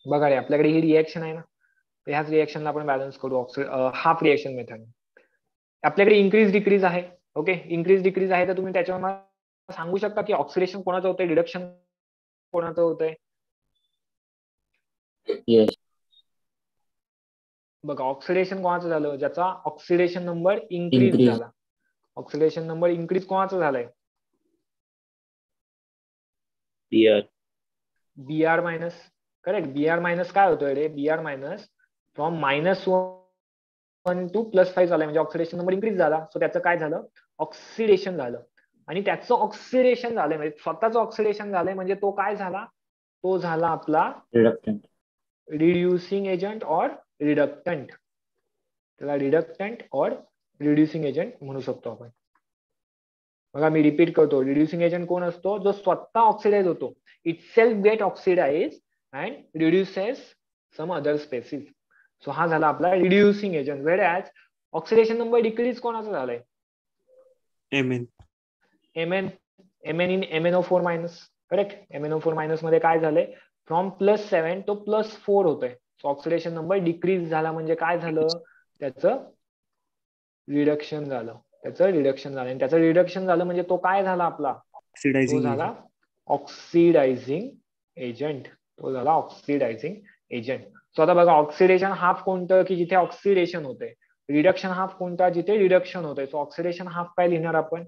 बघा रे, आपल्याकडे ही रिएक्शन आहे ना? ह्याच रिएक्शनला आपण बॅलन्स करू हाफ रिएक्शन मेथड आपल्याकडे इन्क्रीज डिक्रीज आहे ओके इन्क्रीज डिक्रीज आहे तर तुम्ही त्याच्यावर सांगू शकता की ऑक्सिडेशन कोणाचं होतंय डिडक्शन कोणाचं होतंय. बघा ऑक्सिडेशन कोणाचं झालं? ज्याचा ऑक्सिडेशन नंबर इन्क्रीज. झाला. ऑक्सिडेशन नंबर इन्क्रीज कोणाचं झालंय? Here. B R minus correct B R minus काय होतोय रे? B R minus from minus one two plus five झालाय. म्हणजे ऑक्सिडेशन नंबर इन्क्रीज झाला. सो त्याचं काय झालं? ऑक्सिडेशन झालं. आणि त्याचं ऑक्सिडेशन झालंय. म्हणजे स्वतःचं ऑक्सिडेशन झालंय म्हणजे तो काय झाला? तो झाला आपला Reductant. Reducing agent or reductant त्याला रिडक्टंट ऑर रिड्युसिंग एजंट म्हणू शकतो आपण. बघा मी रिपीट करतो. रिड्युसिंग एजंट कोण असतो? जो स्वतः ऑक्सिडाइज होतो. Itself get oxidise and reduces some other species so हा झाला आपला reducing agent whereas oxidation number decrease कोणाचा झालाय? M N M N M N in M N O four minus correct M N O four मायनसमध्ये काय झालंय? From plus seven to plus four होतोय. So oxidation number decrease झाला म्हणजे काय झालं? त्याचं रिडक्शन झालं. त्याचं रिडक्शन झालं. आणि त्याचं रिडक्शन झालं म्हणजे तो काय झाला आपला? ऑक्सिडायझिंग झाला ऑक्सिडायझिंग एजंट तो झाला ऑक्सिडायझिंग एजंट सो आता बघा ऑक्सिडेशन हाफ कोणतं की जिथे ऑक्सिडेशन होते रिडक्शन हाफ कोणता जिथे रिडक्शन होतंय. सो ऑक्सिडेशन हाफ काय लिहिणार आपण?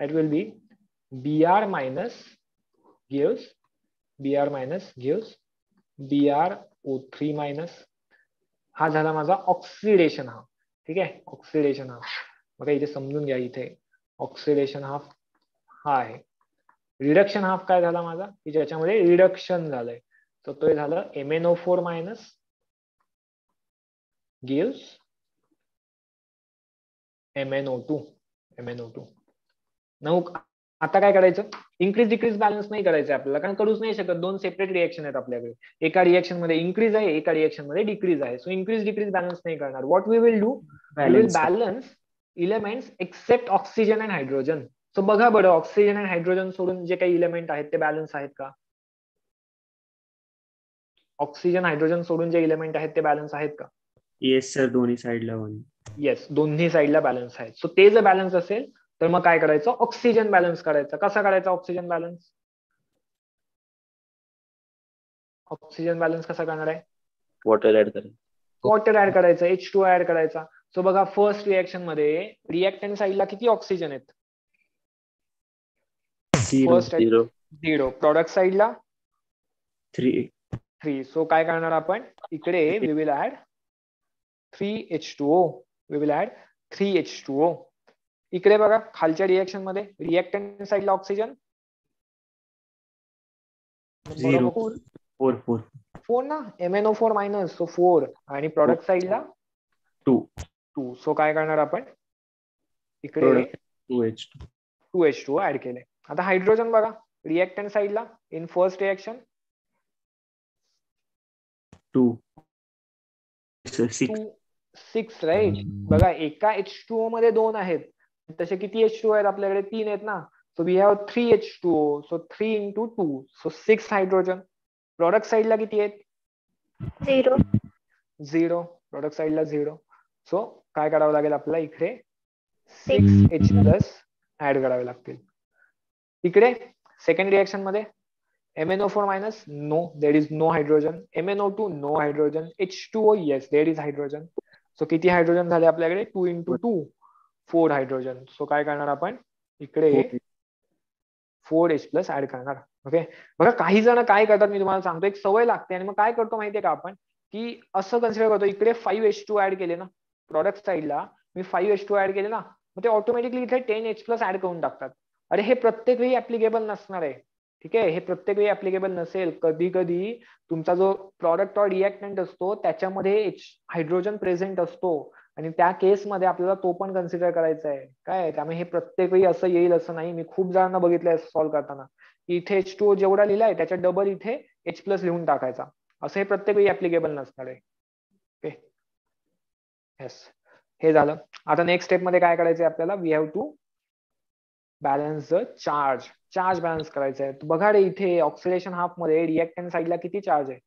That will be B R minus gives B R minus gives B R O three minus हा झाला माझा ऑक्सिडेशन हाफ ठीक आहे? ऑक्सिडेशन हाफ बघा इथे समजून घ्या इथे. ऑक्सिडेशन हाफ हा आहे. रिडक्शन हाफ काय झाला माझा? की ज्याच्यामध्ये रिडक्शन झालंय. तर तो झालं M N O four minus N O two नऊ. आता काय करायचं? इन्क्रीज डिक्रीज बॅलन्स नाही करायचं आपल्याला कारण करूच नाही शकत. दोन सेपरेट रिएक्शन आहेत आपल्याकडे. एका रिएक्शनमध्ये इन्क्रीज आहे एका रिएक्शनमध्ये डिक्रीज आहे. सो इन्क्रीज डिक्रीज बॅलन्स नाही करणार. What we will do we will balance elements except oxygen and hydrogen so बघा बरं ऑक्सिजन अँड हायड्रोजन सोडून जे काही इलेमेंट आहेत ते बॅलन्स आहेत का? ऑक्सिजन हायड्रोजन सोडून जे इलेमेंट आहेत ते बॅलन्स आहेत का? येस सर दोन्ही साईडला वन येस दोन्ही साईडला बॅलन्स आहेत सो ते जर बॅलन्स असेल तर मग काय करायचं? ऑक्सिजन बॅलन्स करायचा. कसा करायचा ऑक्सिजन बॅलन्स ऑक्सिजन बॅलन्स कसा करणार आहे? Water add करायचं. वॉटर ऍड करायचं एच टू ऍड करायचा. सो बघा फर्स्ट रिएक्शनमध्ये रिएक्टंट साईडला किती ऑक्सिजन आहेत? फर्स्ट. झिरो प्रॉडक्ट साईडला थ्री थ्री सो काय करणार आपण? इकडे we will add three H two O we will add three H two O इकडे बघा खालच्या रिएक्शनमध्ये रिएक्टंट साईडला ऑक्सिजन. फोर फोर फोर ना? M N O four minus so four आणि प्रॉडक्ट साईडला टू टू सो काय करणार आपण? इकडे. Two H two H two add केले आता हायड्रोजन बघा रिएक्टंट साईडला in first reaction two six six right बघा एका एच टू ओ मध्ये दोन आहेत. तसे किती एच टू आहेत? आपल्याकडे तीन आहेत ना. So we have three H two O so three into two so six hydrogen product साईडला किती आहेत? झिरो झिरो प्रॉडक्ट साईडला झिरो सो काय करावं लागेल आपल्याला इकडे? सिक्स एच प्लस ऍड करावे लागतील. इकडे second रिएक्शनमध्ये. M N O four minus no there is no hydrogen M N O two no hydrogen H two O yes there is hydrogen so किती hydrogen झाले आपल्याकडे? Two into two four hydrogen so काय करणार आपण? इकडे four H plus add करणार. Okay बघा काही जण काय करतात मी तुम्हाला सांगतो. एक सवय लागते आणि मग काय करतो माहितीये का आपण? की असं कन्सिडर करतो. इकडे फाईव्ह एच टू ऍड केले ना प्रॉडक्ट साईडला मी फाईव्ह एच टू ऍड केले ना मग ते ऑटोमॅटिकली इथे टेन एच प्लस ऍड करून टाकतात. अरे हे प्रत्येक वेळी ऍप्लिकेबल नसणार आहे. ठीक आहे? हे प्रत्येक वेळी ऍप्लिकेबल नसेल कधी कधी तुमचा जो प्रॉडक्ट ऑर रिएक्टंट असतो त्याच्यामध्ये हायड्रोजन प्रेझेंट असतो. आणि त्या केसमध्ये आपल्याला तो पण कन्सिडर करायचा आहे. काय? त्यामुळे हे प्रत्येक वेळी असं येईल असं नाही. मी खूप जणांना बघितलंय सॉल्व्ह करताना. इथे एच टू जेवढा लिहिलाय त्याच्या डबल इथे एच प्लस लिहून टाकायचा. असं हे प्रत्येक वेळी ऍप्लिकेबल नसणार आहे. ओके येस हे झालं. आता नेक्स्ट स्टेपमध्ये काय करायचंय आपल्याला? We have to balance the charge charge balance करायचं आहे बघा रे इथे ऑक्सिडेशन हाफ़ मध्ये रिएक्टंट साईडला किती चार्ज आहे?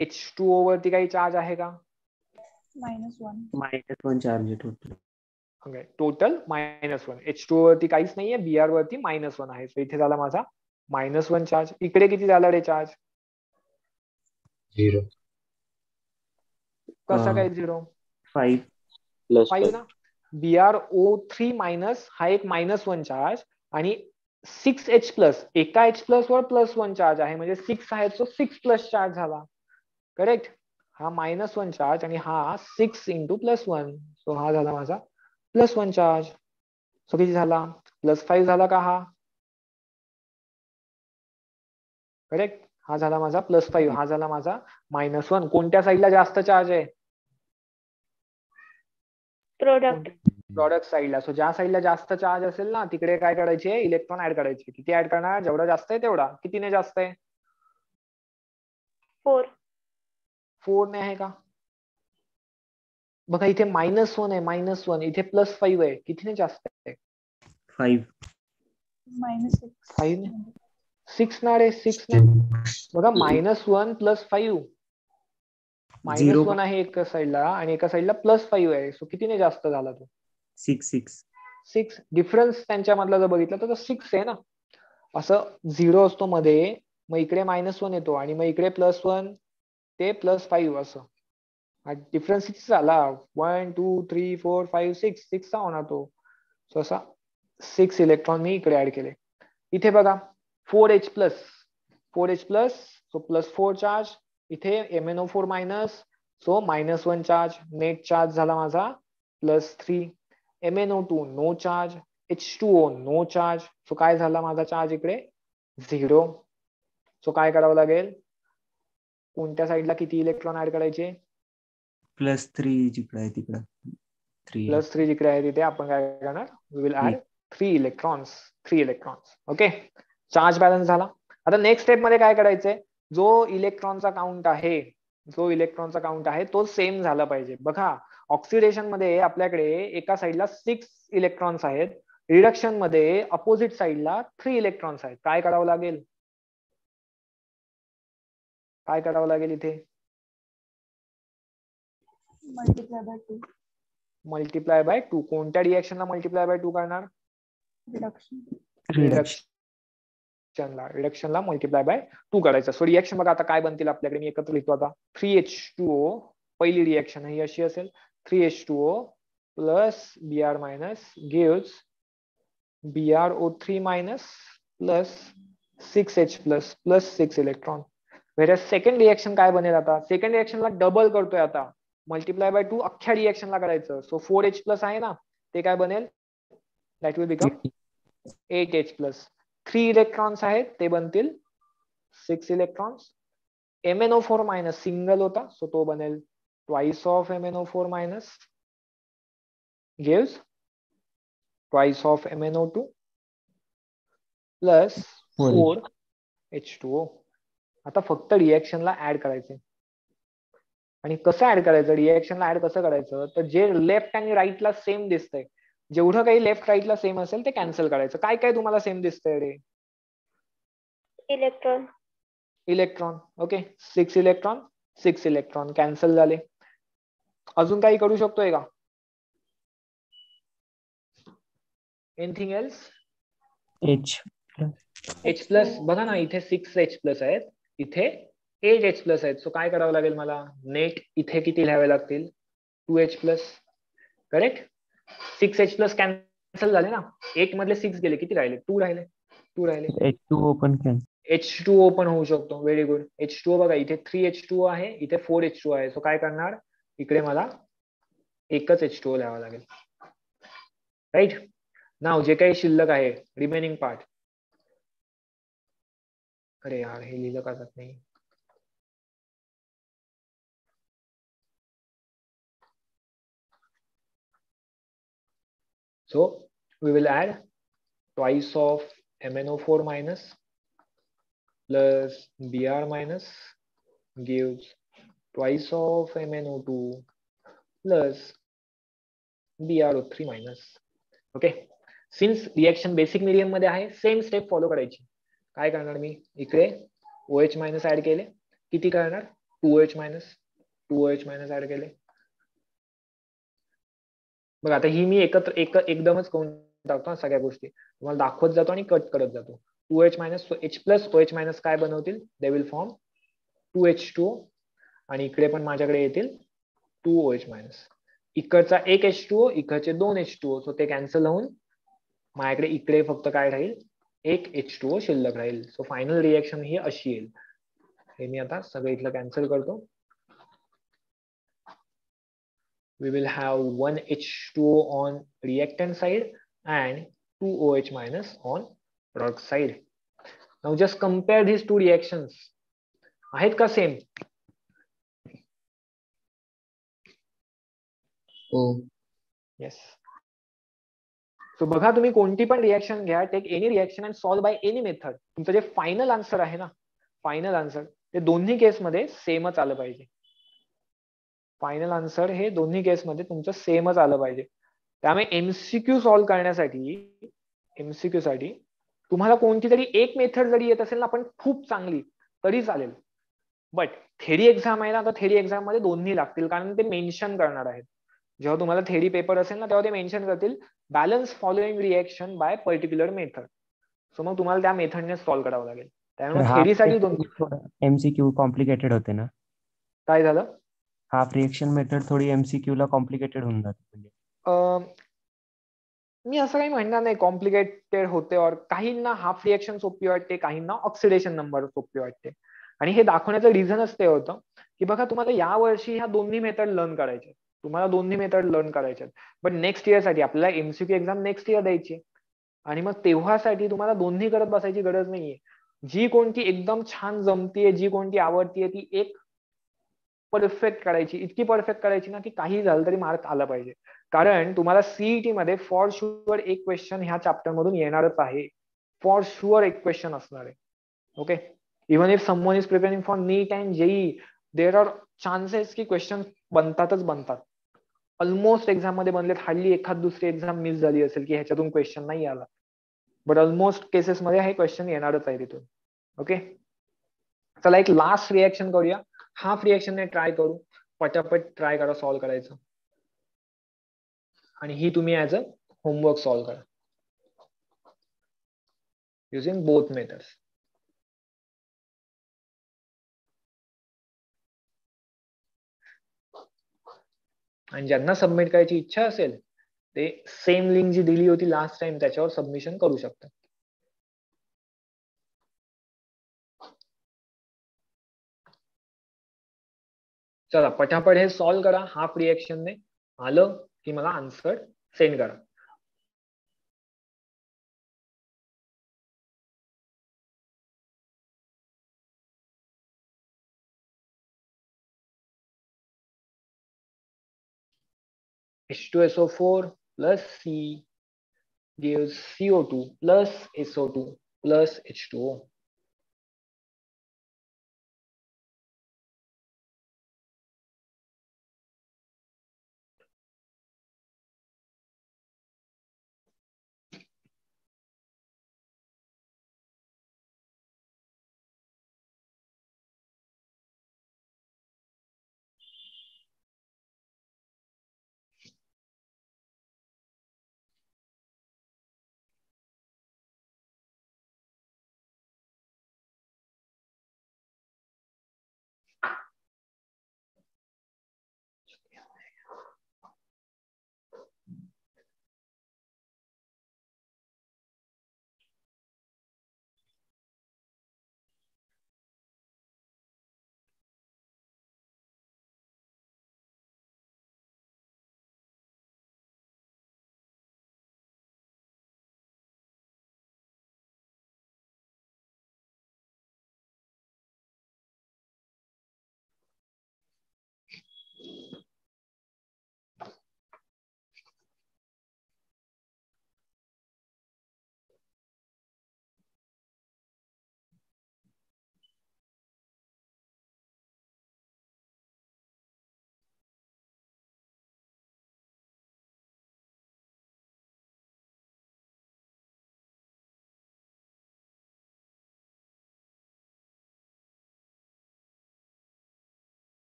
एच टू ओ वरती काही चार्ज आहे का? Minus one minus one charge total total minus one H two वरती काहीच नाहीये. बीआर वरती मायनस वन आहे. सो इथे झाला माझा मायनस वन चार्ज इकडे किती झाला रे चार्ज झिरो कसा काय झिरो फाईव्ह प्लस फाईव्ह ना? B R O three minus हा एक मायनस वन चार्ज आणि सिक्स एच प्लस एका एच प्लस वर प्लस वन चार्ज आहे. म्हणजे सिक्स आहे तो सिक्स प्लस चार्ज झाला. करेक्ट हा मायनस वन चार्ज आणि हा six into plus one so हा झाला माझा प्लस वन चार्ज सो किती झाला? प्लस फाईव्ह झाला का हा? करेक्ट हा झाला माझा प्लस फाईव्ह हा झाला माझा मायनस वन कोणत्या साईडला जास्त चार्ज आहे? प्रोडक्ट प्रॉडक्ट साईडला सो ज्या साईडला जास्त चार्ज असेल ना तिकडे काय करायचे? इलेक्ट्रॉन ऍड करायचे. किती ऍड करणार? जेवढा जास्त आहे तेवढा. कितीने जास्त आहे? फोर फोर ने आहे का? बघा इथे मायनस वन आहे. मायनस वन इथे प्लस फाईव्ह आहे. कितीने जास्त आहे? Five minus six Five six ना रे सिक्स ना? बघा minus one plus five minus. One आहे एका साईडला आणि एका साईडला प्लस फाईव्ह आहे. सो कितीने जास्त झाला तो? सिक्स सिक्स सिक्स डिफरन्स त्यांच्यामधला जर बघितला तर सिक्स आहे ना. असं झिरो असतो मध्ये मग इकडे मायनस वन येतो आणि मग इकडे प्लस वन ते प्लस फाईव्ह असं. डिफरन्स किती झाला? One two three four five six सिक्सचा होणार तो. सो असा सिक्स इलेक्ट्रॉन मी इकडे ऍड केले. इथे बघा four H plus four H plus so plus four charge इथे M N O four minus so minus one charge net charge झाला माझा plus three MnO2 no charge H2O no charge so काय झाला माझा charge इकडे? Zero so काय करावं लागेल? कोणत्या साईडला किती इलेक्ट्रॉन ऍड करायचे? प्लस थ्री जिकडं आहे तिकडं. थ्री प्लस थ्री जिकडे आहे तिथे आपण काय करणार? We will add three electrons three electrons okay charge balance झाला. आता नेक्स्ट स्टेपमध्ये काय करायचंय? जो इलेक्ट्रॉनचा काउंट आहे जो इलेक्ट्रॉनचा काउंट आहे तो सेम झाला पाहिजे. बघा ऑक्सिडेशनमध्ये आपल्याकडे एका साईडला सिक्स इलेक्ट्रॉन्स आहेत. रिडक्शनमध्ये अपोजिट साईडला थ्री इलेक्ट्रॉन्स आहेत. काय करावं लागेल? काय करावं लागेल इथे? Multiply by two multiply by two कोणत्या रिएक्शनला मल्टिप्लाय बाय टू करणार रिडक्शन रिडक्शनला रिडक्शनला मल्टिप्लाय बाय टू करायचं सो रिएक्शन बघा आता काय बनतील आपल्याकडे मी एकत्र लिहितो आता. थ्री एच टू ओ पहिली रिएक्शन ही अशी असेल. Three H two O plus B R minus gives B R O three minus plus six H plus plus six electron where second reaction काय बनेल आता? सेकंड रिएक्शनला डबल करतोय आता. मल्टिप्लाय बाय टू अख्ख्या रिएक्शनला करायचं सो फोर एच प्लस आहे ना ते काय बनेल? That will become eight H plus three electrons आहेत ते बनतील. Six electrons. M N O four minus single होता सो तो बनेल. Twice of M N O four minus gives. Twice of MnO2 plus Four 4 H2O आता फक्त रिएक्शनला add करायचे. आणि कसं ऍड करायचं? रिएक्शनला ऍड कसं करायचं? तर जे लेफ्ट आणि राईटला सेम दिसतंय. जेवढं काही लेफ्ट राईटला सेम असेल ते कॅन्सल करायचं. काय काय तुम्हाला सेम दिसतंय रे? Electron electron okay six electron six electron cancel झाले. अजून काही करू शकतोय का? Anything else H H plus बघा ना इथे सिक्स एच प्लस आहेत. इथे एट एच प्लस आहेत. सो काय करावं लागेल मला? नेट इथे किती लिहावे लागतील? Two H plus correct six H plus cancel झाले ना. एट मधले सिक्स गेले. किती राहिले? टू राहिले. टू राहिले. H two open H two O पण होऊ शकतो. व्हेरी गुड एच टू बघा इथे थ्री एच टू आहे. इथे फोर एच टू आहे. सो काय करणार? इकडे मला एकच एच टू ओ लिहावा लागेल. राईट नाव जे काही शिल्लक आहे रिमेनिंग पार्ट अरे यार हे लिहिलं का जात नाही? So we will add twice of MnO4 minus plus Br minus gives twice of MnO2 plus BrO3 minus. Okay since reaction basic मीडियममध्ये आहे सेम स्टेप फॉलो करायची. काय करणार मी? इकडे ओ एच मायनस ऍड केले. किती करणार? Two H minus two H minus add केले. बघा आता ही मी एकत्र एक एकदमच करून टाकतो ना सगळ्या गोष्टी. तुम्हाला दाखवत जातो आणि कट करत जातो. Two H minus H plus O H minus काय बनवतील? They will form two H two आणि इकडे पण माझ्याकडे येतील टू ओ एच मायनस इकडचा एक एच टू ओ इकडचे दोन एच टू ओ सो ते कॅन्सल होऊन माझ्याकडे इकडे फक्त काय राहील? एक एच टू ओ शिल्लक राहील. सो फायनल रिएक्शन ही अशी येईल. हे मी आता सगळं इथलं कॅन्सल करतो. We will have one H2O on reactant side and two OH minus on product side. Now just compare these two reactions. आहेत का सेम हो येस सो बघा तुम्ही कोणती पण रिएक्शन घ्या. Take any reaction and solve by any method तुमचं जे फायनल आन्सर आहे ना फायनल आन्सर ते दोन्ही केसमध्ये सेमच आलं पाहिजे. फायनल आन्सर हे दोन्ही केसमध्ये तुमचं सेमच आलं पाहिजे. त्यामुळे एमसीक्यू सॉल्व्ह करण्यासाठी एमसीक्यू साठी तुम्हाला कोणती तरी एक मेथड जरी येत असेल ना पण खूप चांगली तरी चालेल. बट थेरी एक्झाम आहे ना तर थेरी एक्झाममध्ये दोन्ही लागतील कारण ते मेन्शन करणार आहेत. जेव्हा तुम्हाला थेरी पेपर असेल ना तेव्हा ते मेन्शन करतील balance following reaction by particular method so मग तुम्हाला त्या मेथडने सॉल्व्ह करावं लागेल. त्यामुळे थेरीसाठी दोन एमसीक्यू कॉम्प्लिकेटेड होते ना. काय झालं? हाफ रिएक्शन मेथड थोडी एमसीक्यू ला कॉम्प्लिकेटेड होऊन जाते म्हणजे. मी असं काही म्हणणार नाही कॉम्प्लिकेटेड होते और काहींना हाफ रिएक्शन सोपी वाटते काहींना ऑक्सिडेशन नंबर सोपी वाटते. आणि हे दाखवण्याचं रिझनच ते होतं की बघा तुम्हाला या वर्षी ह्या दोन्ही मेथड लर्न करायचे. तुम्हाला दोन्ही मेथड लर्न करायचे बट नेक्स्ट इयरसाठी आपल्याला एमसीक्यू एक्झाम नेक्स्ट इयर द्यायची आणि मग तेव्हासाठी तुम्हाला दोन्ही करत बसायची गरज नाहीये. जी कोणती एकदम छान जमतीये जी कोणती आवडतीये ती एक परफेक्ट करायची इतकी परफेक्ट करायची ना की काही झालं तरी मार्क आला पाहिजे. कारण तुम्हाला सीईटी मध्ये फॉर शुअर एक क्वेश्चन ह्या चॅप्टर मधून येणारच आहे. फॉर शुअर एक क्वेश्चन असणार आहे. Okay even if someone is preparing for NEET and JEE there are chances की क्वेश्चन बनतातच बनतात. ऑलमोस्ट एक्झाममध्ये बनलेत हार्डली एखाद दुसरी एक्झाम मिस झाली असेल की ह्याच्यातून क्वेश्चन नाही आला. बट ऑलमोस्ट केसेस मध्ये हे क्वेश्चन येणारच आहे तिथून. ओके चला एक लास्ट रिॲक्शन करूया. हाफ रिएक्शनने ट्राय करू. पटापट ट्राय करा सॉल्व्ह करायचं. आणि ही तुम्ही ऍज अ होमवर्क सॉल्व्ह करा. युझिंग बोथ मेथड्स आणि ज्यांना सबमिट करायची इच्छा असेल ते सेम लिंक जी दिली होती लास्ट टाइम त्याच्यावर सबमिशन करू शकतात चला पटापट हे सॉल्व्ह करा हाफ़ रिएक्शन रिएक्शनने आलं की मला आन्सर सेंड करा H2SO4 plus C gives CO2 plus SO2 plus H2O.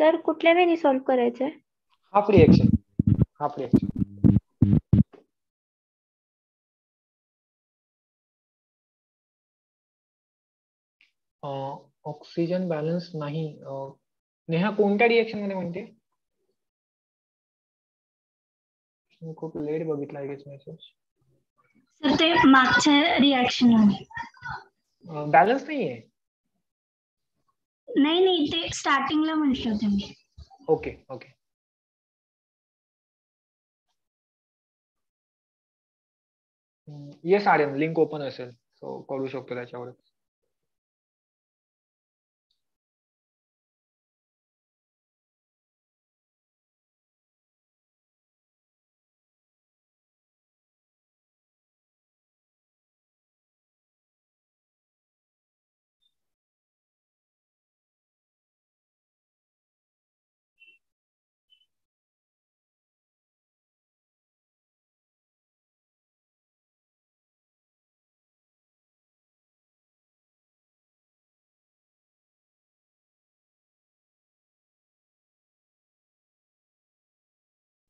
Sir कुठल्या वेळी सॉल्व्ह करायचंय? Half reaction half reaction oxygen balance नाही. नेहा कोणत्या रिएक्शनमध्ये म्हणते? मी खूप लेट बघितला आहे मेसेज सर ते मागच्या रिॲक्शन बॅलन्स नाहीये. नाही नाही ते स्टार्टिंगला म्हटलं होतं मी. Okay okay. Yes Aryan link open असेल सो करू शकतो त्याच्यावर.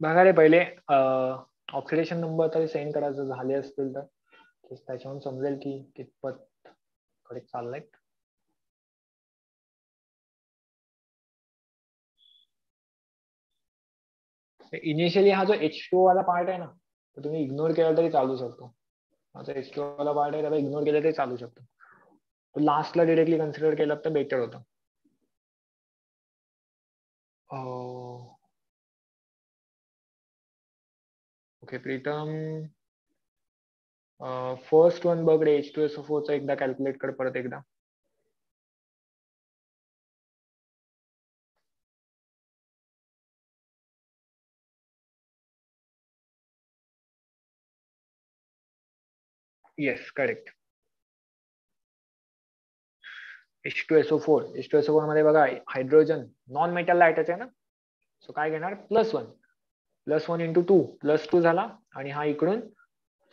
बघा रे पहिले ऑक्सिडेशन नंबर तरी सेंड करायचं झाले असतील तर. त्याच्यावरून समजेल की कितपत कडे चाललंय. इनिशियली हा जो एच टू वाला पार्ट आहे ना तो तुम्ही इग्नोर केला तरी चालू शकतो. हा जो एच टू वाला पार्ट आहे त्याला इग्नोर केला तरी चालू शकतो. तो लास्टला डिरेक्टली कन्सिडर केला तर बेटर होतं. ओके प्रीतम फर्स्ट वन बघ रे एच टू एस फोरचा एकदा कॅल्क्युलेट कर परत एकदा. Yes correct H two S O four H two S O फोरमध्ये बघा हायड्रोजन नॉन मेटल लाईटच आहे ना? सो काय घेणार? Plus one plus one into two plus two झाला आणि हा इकडून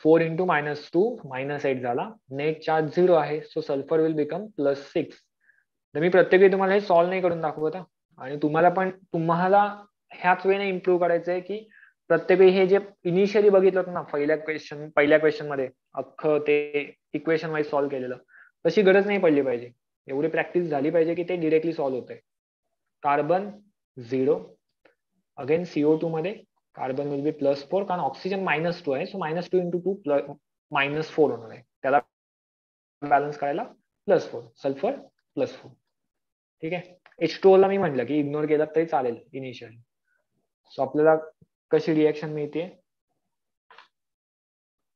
four into minus two minus eight झाला. नेट चार्ज झिरो आहे so sulphur will become plus six तर मी प्रत्येकी तुम्हाला हे सॉल्व्ह नाही करून दाखवत आणि तुम्हाला पण तुम्हाला ह्याच वेळेने इम्प्रूव्ह करायचं आहे की प्रत्येक हे जे इनिशियली बघितलं होतं ना पहिल्या क्वेश्चन पहिल्या क्वेश्चनमध्ये अख्खं ते इक्वेशन वाईज सॉल्व्ह केलेलं तशी गरज नाही पडली पाहिजे. एवढी प्रॅक्टिस झाली पाहिजे की ते डिरेक्टली सॉल्व्ह होते carbon zero again CO two मध्ये carbon will be plus four कारण ऑक्सिजन मायनस टू आहे. So minus two into two plus minus four होणार आहे. त्याला बॅलन्स करायला plus four sulphur plus four ठीक आहे? एच टू ला मी म्हटलं की इग्नोर केलं तरी चालेल इनिशियली सो आपल्याला कशी रिएक्शन मिळते?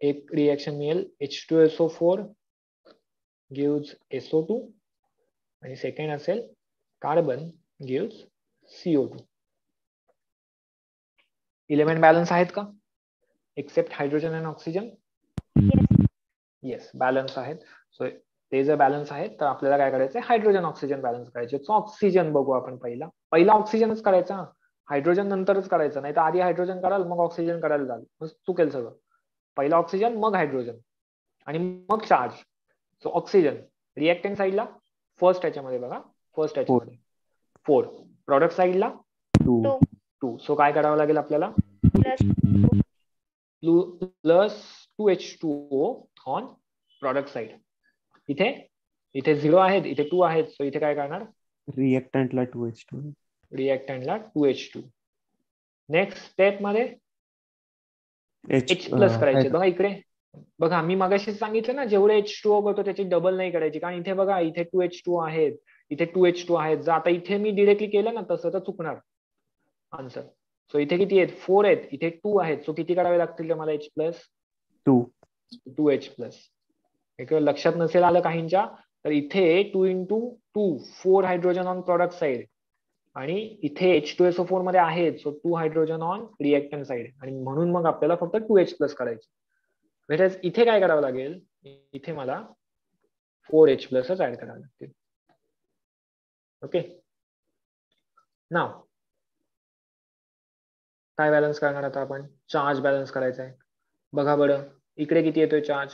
एक रिएक्शन मिळेल. H two SO four gives SO two आणि सेकंड असेल carbon gives CO two element balance आहेत का? Except hydrogen and oxygen yes balance आहेत. सो ते जर बॅलन्स आहेत तर आपल्याला काय करायचं हायड्रोजन ऑक्सिजन बॅलन्स करायचे. सो ऑक्सिजन बघू आपण पहिला. पहिला ऑक्सिजनच करायचा. हायड्रोजन नंतरच करायचं. नाही तर आधी हायड्रोजन कराल मग ऑक्सिजन करायला जाल. मग चुकेल सगळं. पहिला ऑक्सिजन मग हायड्रोजन आणि मग चार्ज सो ऑक्सिजन रिएक्टंट साईडला फर्स्ट याच्यामध्ये बघा. फर्स्ट याच्यामध्ये फोर प्रॉडक्ट साईडला टू. टू सो काय करावं लागेल आपल्याला? Plus two H two O on product side इथे? इथे झिरो आहेत इथे टू आहेत. सो इथे काय करणार? रिएक्टंटला टू एच टू रिएक्टंटला टू एच टू नेक्स्ट स्टेपमध्ये एच प्लस करायचे. बघा इकडे. बघा मी मगाशी सांगितलं ना जेवढे एच टू ओ करतो त्याची डबल नाही करायची. कारण इथे बघा इथे टू एच टू आहेत इथे टू एच टू आहेत. जर आता इथे मी डिरेक्टली केलं ना तसं तर चुकणार. आन्सर सो इथे किती आहेत? फोर आहेत. इथे टू आहेत. सो किती करावे लागतील मला H plus two two H plus एक लक्षात नसेल आलं काहींच्या तर इथे two into two four hydrogen on product side आणि इथे एच टू एस ओ फोरमध्ये आहेत. So two hydrogen on reactant side आणि म्हणून मग आपल्याला फक्त टू एच प्लस करायचे वेरॅज इथे काय करावं लागेल? इथे मला फोर एच प्लसच ऍड करावे लागतील. ओके नाव काय बॅलन्स करणार आता आपण? चार्ज बॅलन्स करायचा आहे. बघा बरं. इकडे किती येतोय चार्ज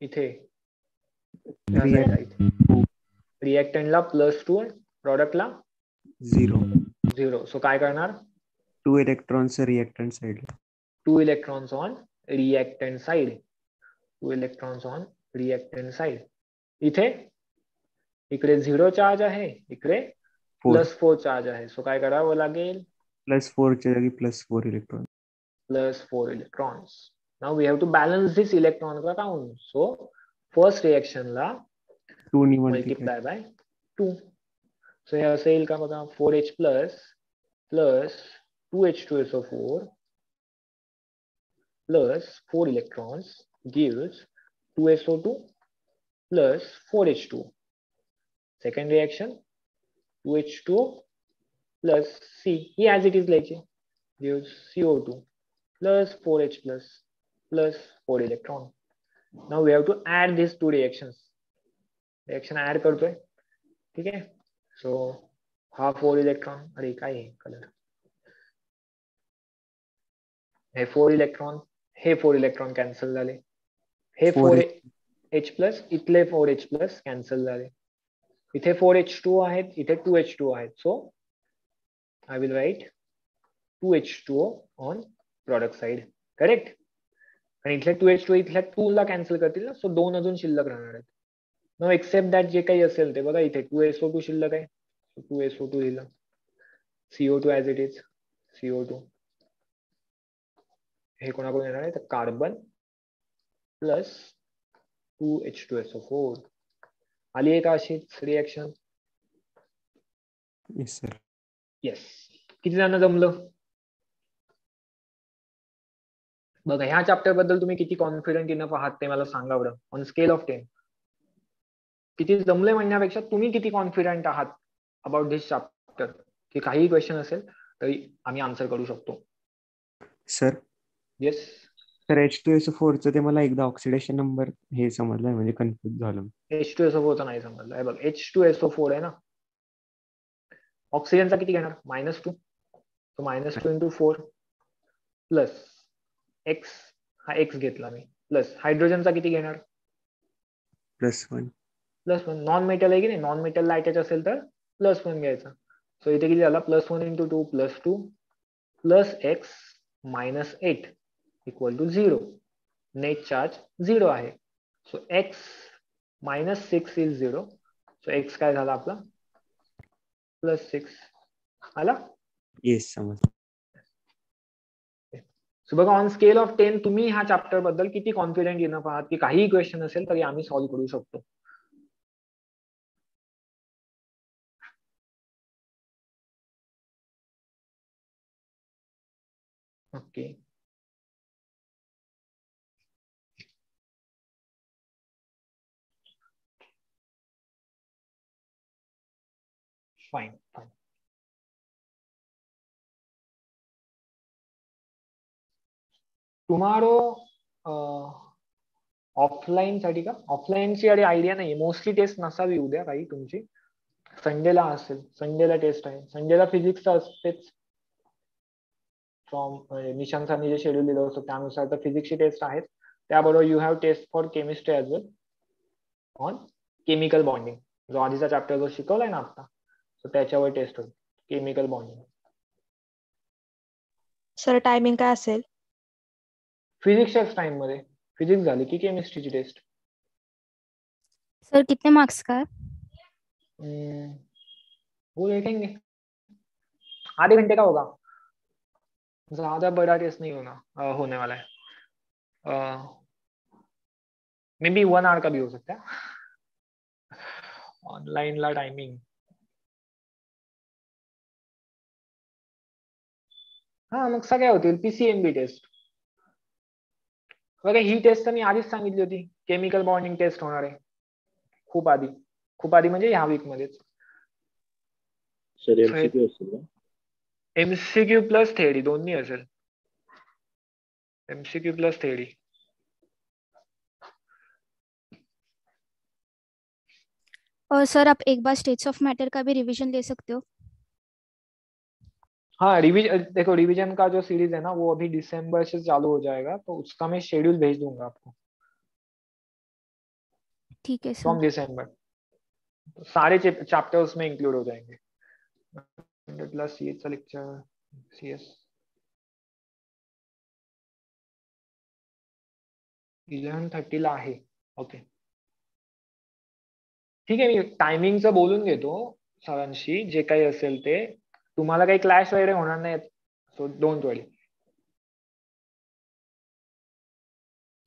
इथे. रिएक्टंटला प्लस टू प्रॉडक्टला झिरो झिरो सो काय करणार? Two electrons reactant side two electrons on reactant side two electrons on reactant side इथे? इकडे झिरो चार्ज आहे. इकडे प्लस फोर चार्ज आहे सो काय करावं लागेल प्लस फोरच्या जागी plus four electron 4 electrons. Now we have to balance this electron count. So first reaction la two multiply by 2. So हे असं येईल का बघा 4H plus plus 2H2SO4 plus 4 electrons gives 2SO2 plus 4H2. Second reaction 2H2 plus C. He as it is लिहायची gives CO2 plus 4H plus plus 4 electron. Now we have to add these two reactions. Reaction add करतोय ठीक आहे so हा four electron अरे काय आहे colour हे four electron हे फोर इलेक्ट्रॉन कॅन्सल झाले हे फोर एच प्लस इथले फोर एच प्लस कॅन्सल झाले इथे फोर एच टू आहेत इथे टू एच टू आहेत. So I will write two H two on product side correct आणि इथल्या टू एच टू इथल्या टू ला कॅन्सल करतील ना? सो दोन अजून शिल्लक राहणार आहेत. नो एक्सेप्ट दॅट जे काही असेल ते बघा इथे. टू एस ओ टू शिल्लक आहे. टू एस ओ टू लिहिलं. CO two as it is CO two हे कोणाकडून येणार आहे? तर carbon plus two H two S O four आली आहे का अशीच रिएक्शन येस सर येस किती जण जमलं? बघा ह्या चॅप्टरबद्दल तुम्ही किती कॉन्फिडंट इनफ आहात ते मला सांगा बरं. ऑन स्केल ऑफ टेन किती जमले म्हणण्यापेक्षा तुम्ही किती कॉन्फिडंट आहात अबाउट दिस चॅप्टर की काही क्वेश्चन असेल तरी आम्ही आन्सर करू शकतो. सर येस तर एच टू एस फोरचं ते मला एकदा ऑक्सिडेशन नंबर हे समजलंय म्हणजे कन्फ्युज झालं. एच टू एसओ फोरचा नाही समजलं. हे बघ एच टू एसओ फोर आहे ना? ऑक्सिजनचा किती घेणार? मायनस टू तो minus two into four plus X हा एक्स घेतला मी. प्लस हायड्रोजनचा किती घेणार? Plus one plus one non metal आहे की नाही? नॉन मेटल लाईटच असेल तर प्लस वन घ्यायचा. सो इथे किती झाला? Plus one into two plus two plus X minus eight equal to zero net charge zero आहे. So X minus six is zero so X काय झाला आपला? प्लस सिक्स आला? येस समज सो बघा ऑन स्केल ऑफ टेन तुम्ही ह्या चॅप्टरबद्दल किती कॉन्फिडेंट इनफ आहात की काहीही क्वेश्चन असेल तरी आम्ही सॉल्व्ह करू शकतो. Okay fine, fine tomorrow offline साठी का? ऑफलाईनची अरे आयडिया नाही मोस्टली टेस्ट नसावी उद्या काही तुमची. संडेला असेल. संडेला टेस्ट आहे. संडेला फिजिक्स असतेच फ्रॉम निशांत सरांनी जे शेड्यूल दिलं होतं त्यानुसार तर फिजिक्सची टेस्ट आहेत. त्याबरोबर you have test for chemistry as well on chemical bonding जो आधीचा चॅप्टर जो शिकवलाय ना आता सो त्याच्यावर टेस्ट होईल. केमिकल बॉन्डिंग सर टायमिंग काय असेल? फिजिक्सच्याच टाइम मध्ये. फिजिक्स झाली की केमिस्ट्रीची टेस्ट सर कितने मार्क्स का? है? वो देखेंगे आधे घंटे का होगा? ज़्यादा बड़ा टेस्ट नहीं होना अ, होने वाला है मे बी वन आवर का भी हो सकता है ऑनलाइन ला टाइमिंग हा मग सगळ्या होतील. पीसीएमबी टेस्ट बघा ही टेस्ट तर मी आधीच सांगितली होती. केमिकल बॉन्डिंग टेस्ट होणार आहे. खूप आधी. खूप आधी म्हणजे ह्या वीक मध्येच. सर एमसीक्यू असेल ना? एमसीक्यू प्लस थेअरी दोन्ही असेल. एमसीक्यू प्लस थेअरी और सर आप एक बार स्टेट्स ऑफ मैटर का भी रिवीजन ले सकते हो? हाँ रिविजन देखो रिवीजन का जो सीरीज़ है ना वो अभी दिसंबर से चालू हो जाएगा तो उसका मैं शेड्यूल भेज दूँगा आपको। ठीक है फ्रॉम दिसंबर सारे चैप्टर्स में इंक्लूड हो जाएँगे। Plus C H lecture C S eleven थर्टीला आहे ओके ठीक आहे मी टायमिंगचं बोलून घेतो सरांशी जे काही असेल ते तुम्हाला काही क्लॅश वगैरे होणार नाहीत. सो डोंट वरी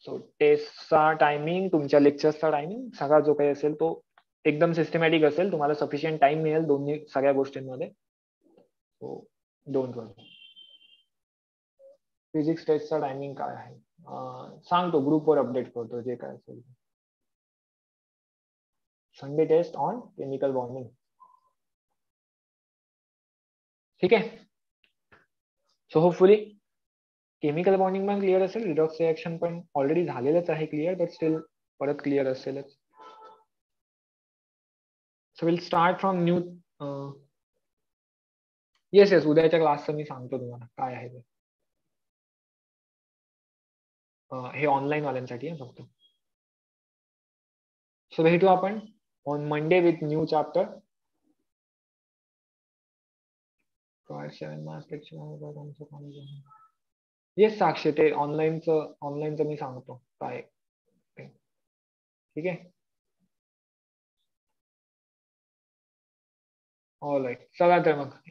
सो टेस्टचा टायमिंग तुमच्या लेक्चर्सचा टायमिंग सगळा जो काही असेल तो एकदम सिस्टमॅटिक असेल. तुम्हाला सफिशियंट टाइम मिळेल दोन्ही सगळ्या गोष्टींमध्ये. सो डोंट वरी फिजिक्स टेस्टचा टायमिंग काय आहे? सांगतो ग्रुपवर अपडेट करतो जे काय असेल. Sunday test on chemical bonding ठीक आहे? सो होपफुली केमिकल बॉन्डिंग पण क्लिअर असेल. रिडॉक्स रिएक्शन पण ऑलरेडी झालेलंच आहे क्लिअर बट स्टील परत क्लिअर असेलच. So will start from new yes yes उद्याच्या क्लासचं मी सांगतो तुम्हाला काय आहे ते. Uh, हे ऑनलाईन वाल्यांसाठी आहे फक्त. सो भेटू आपण on Monday with new chapter yes Sakshi ते ऑनलाईनच ऑनलाईनच मी सांगतो. काय? ठीक आहे? ऑल राईट चला तर मग.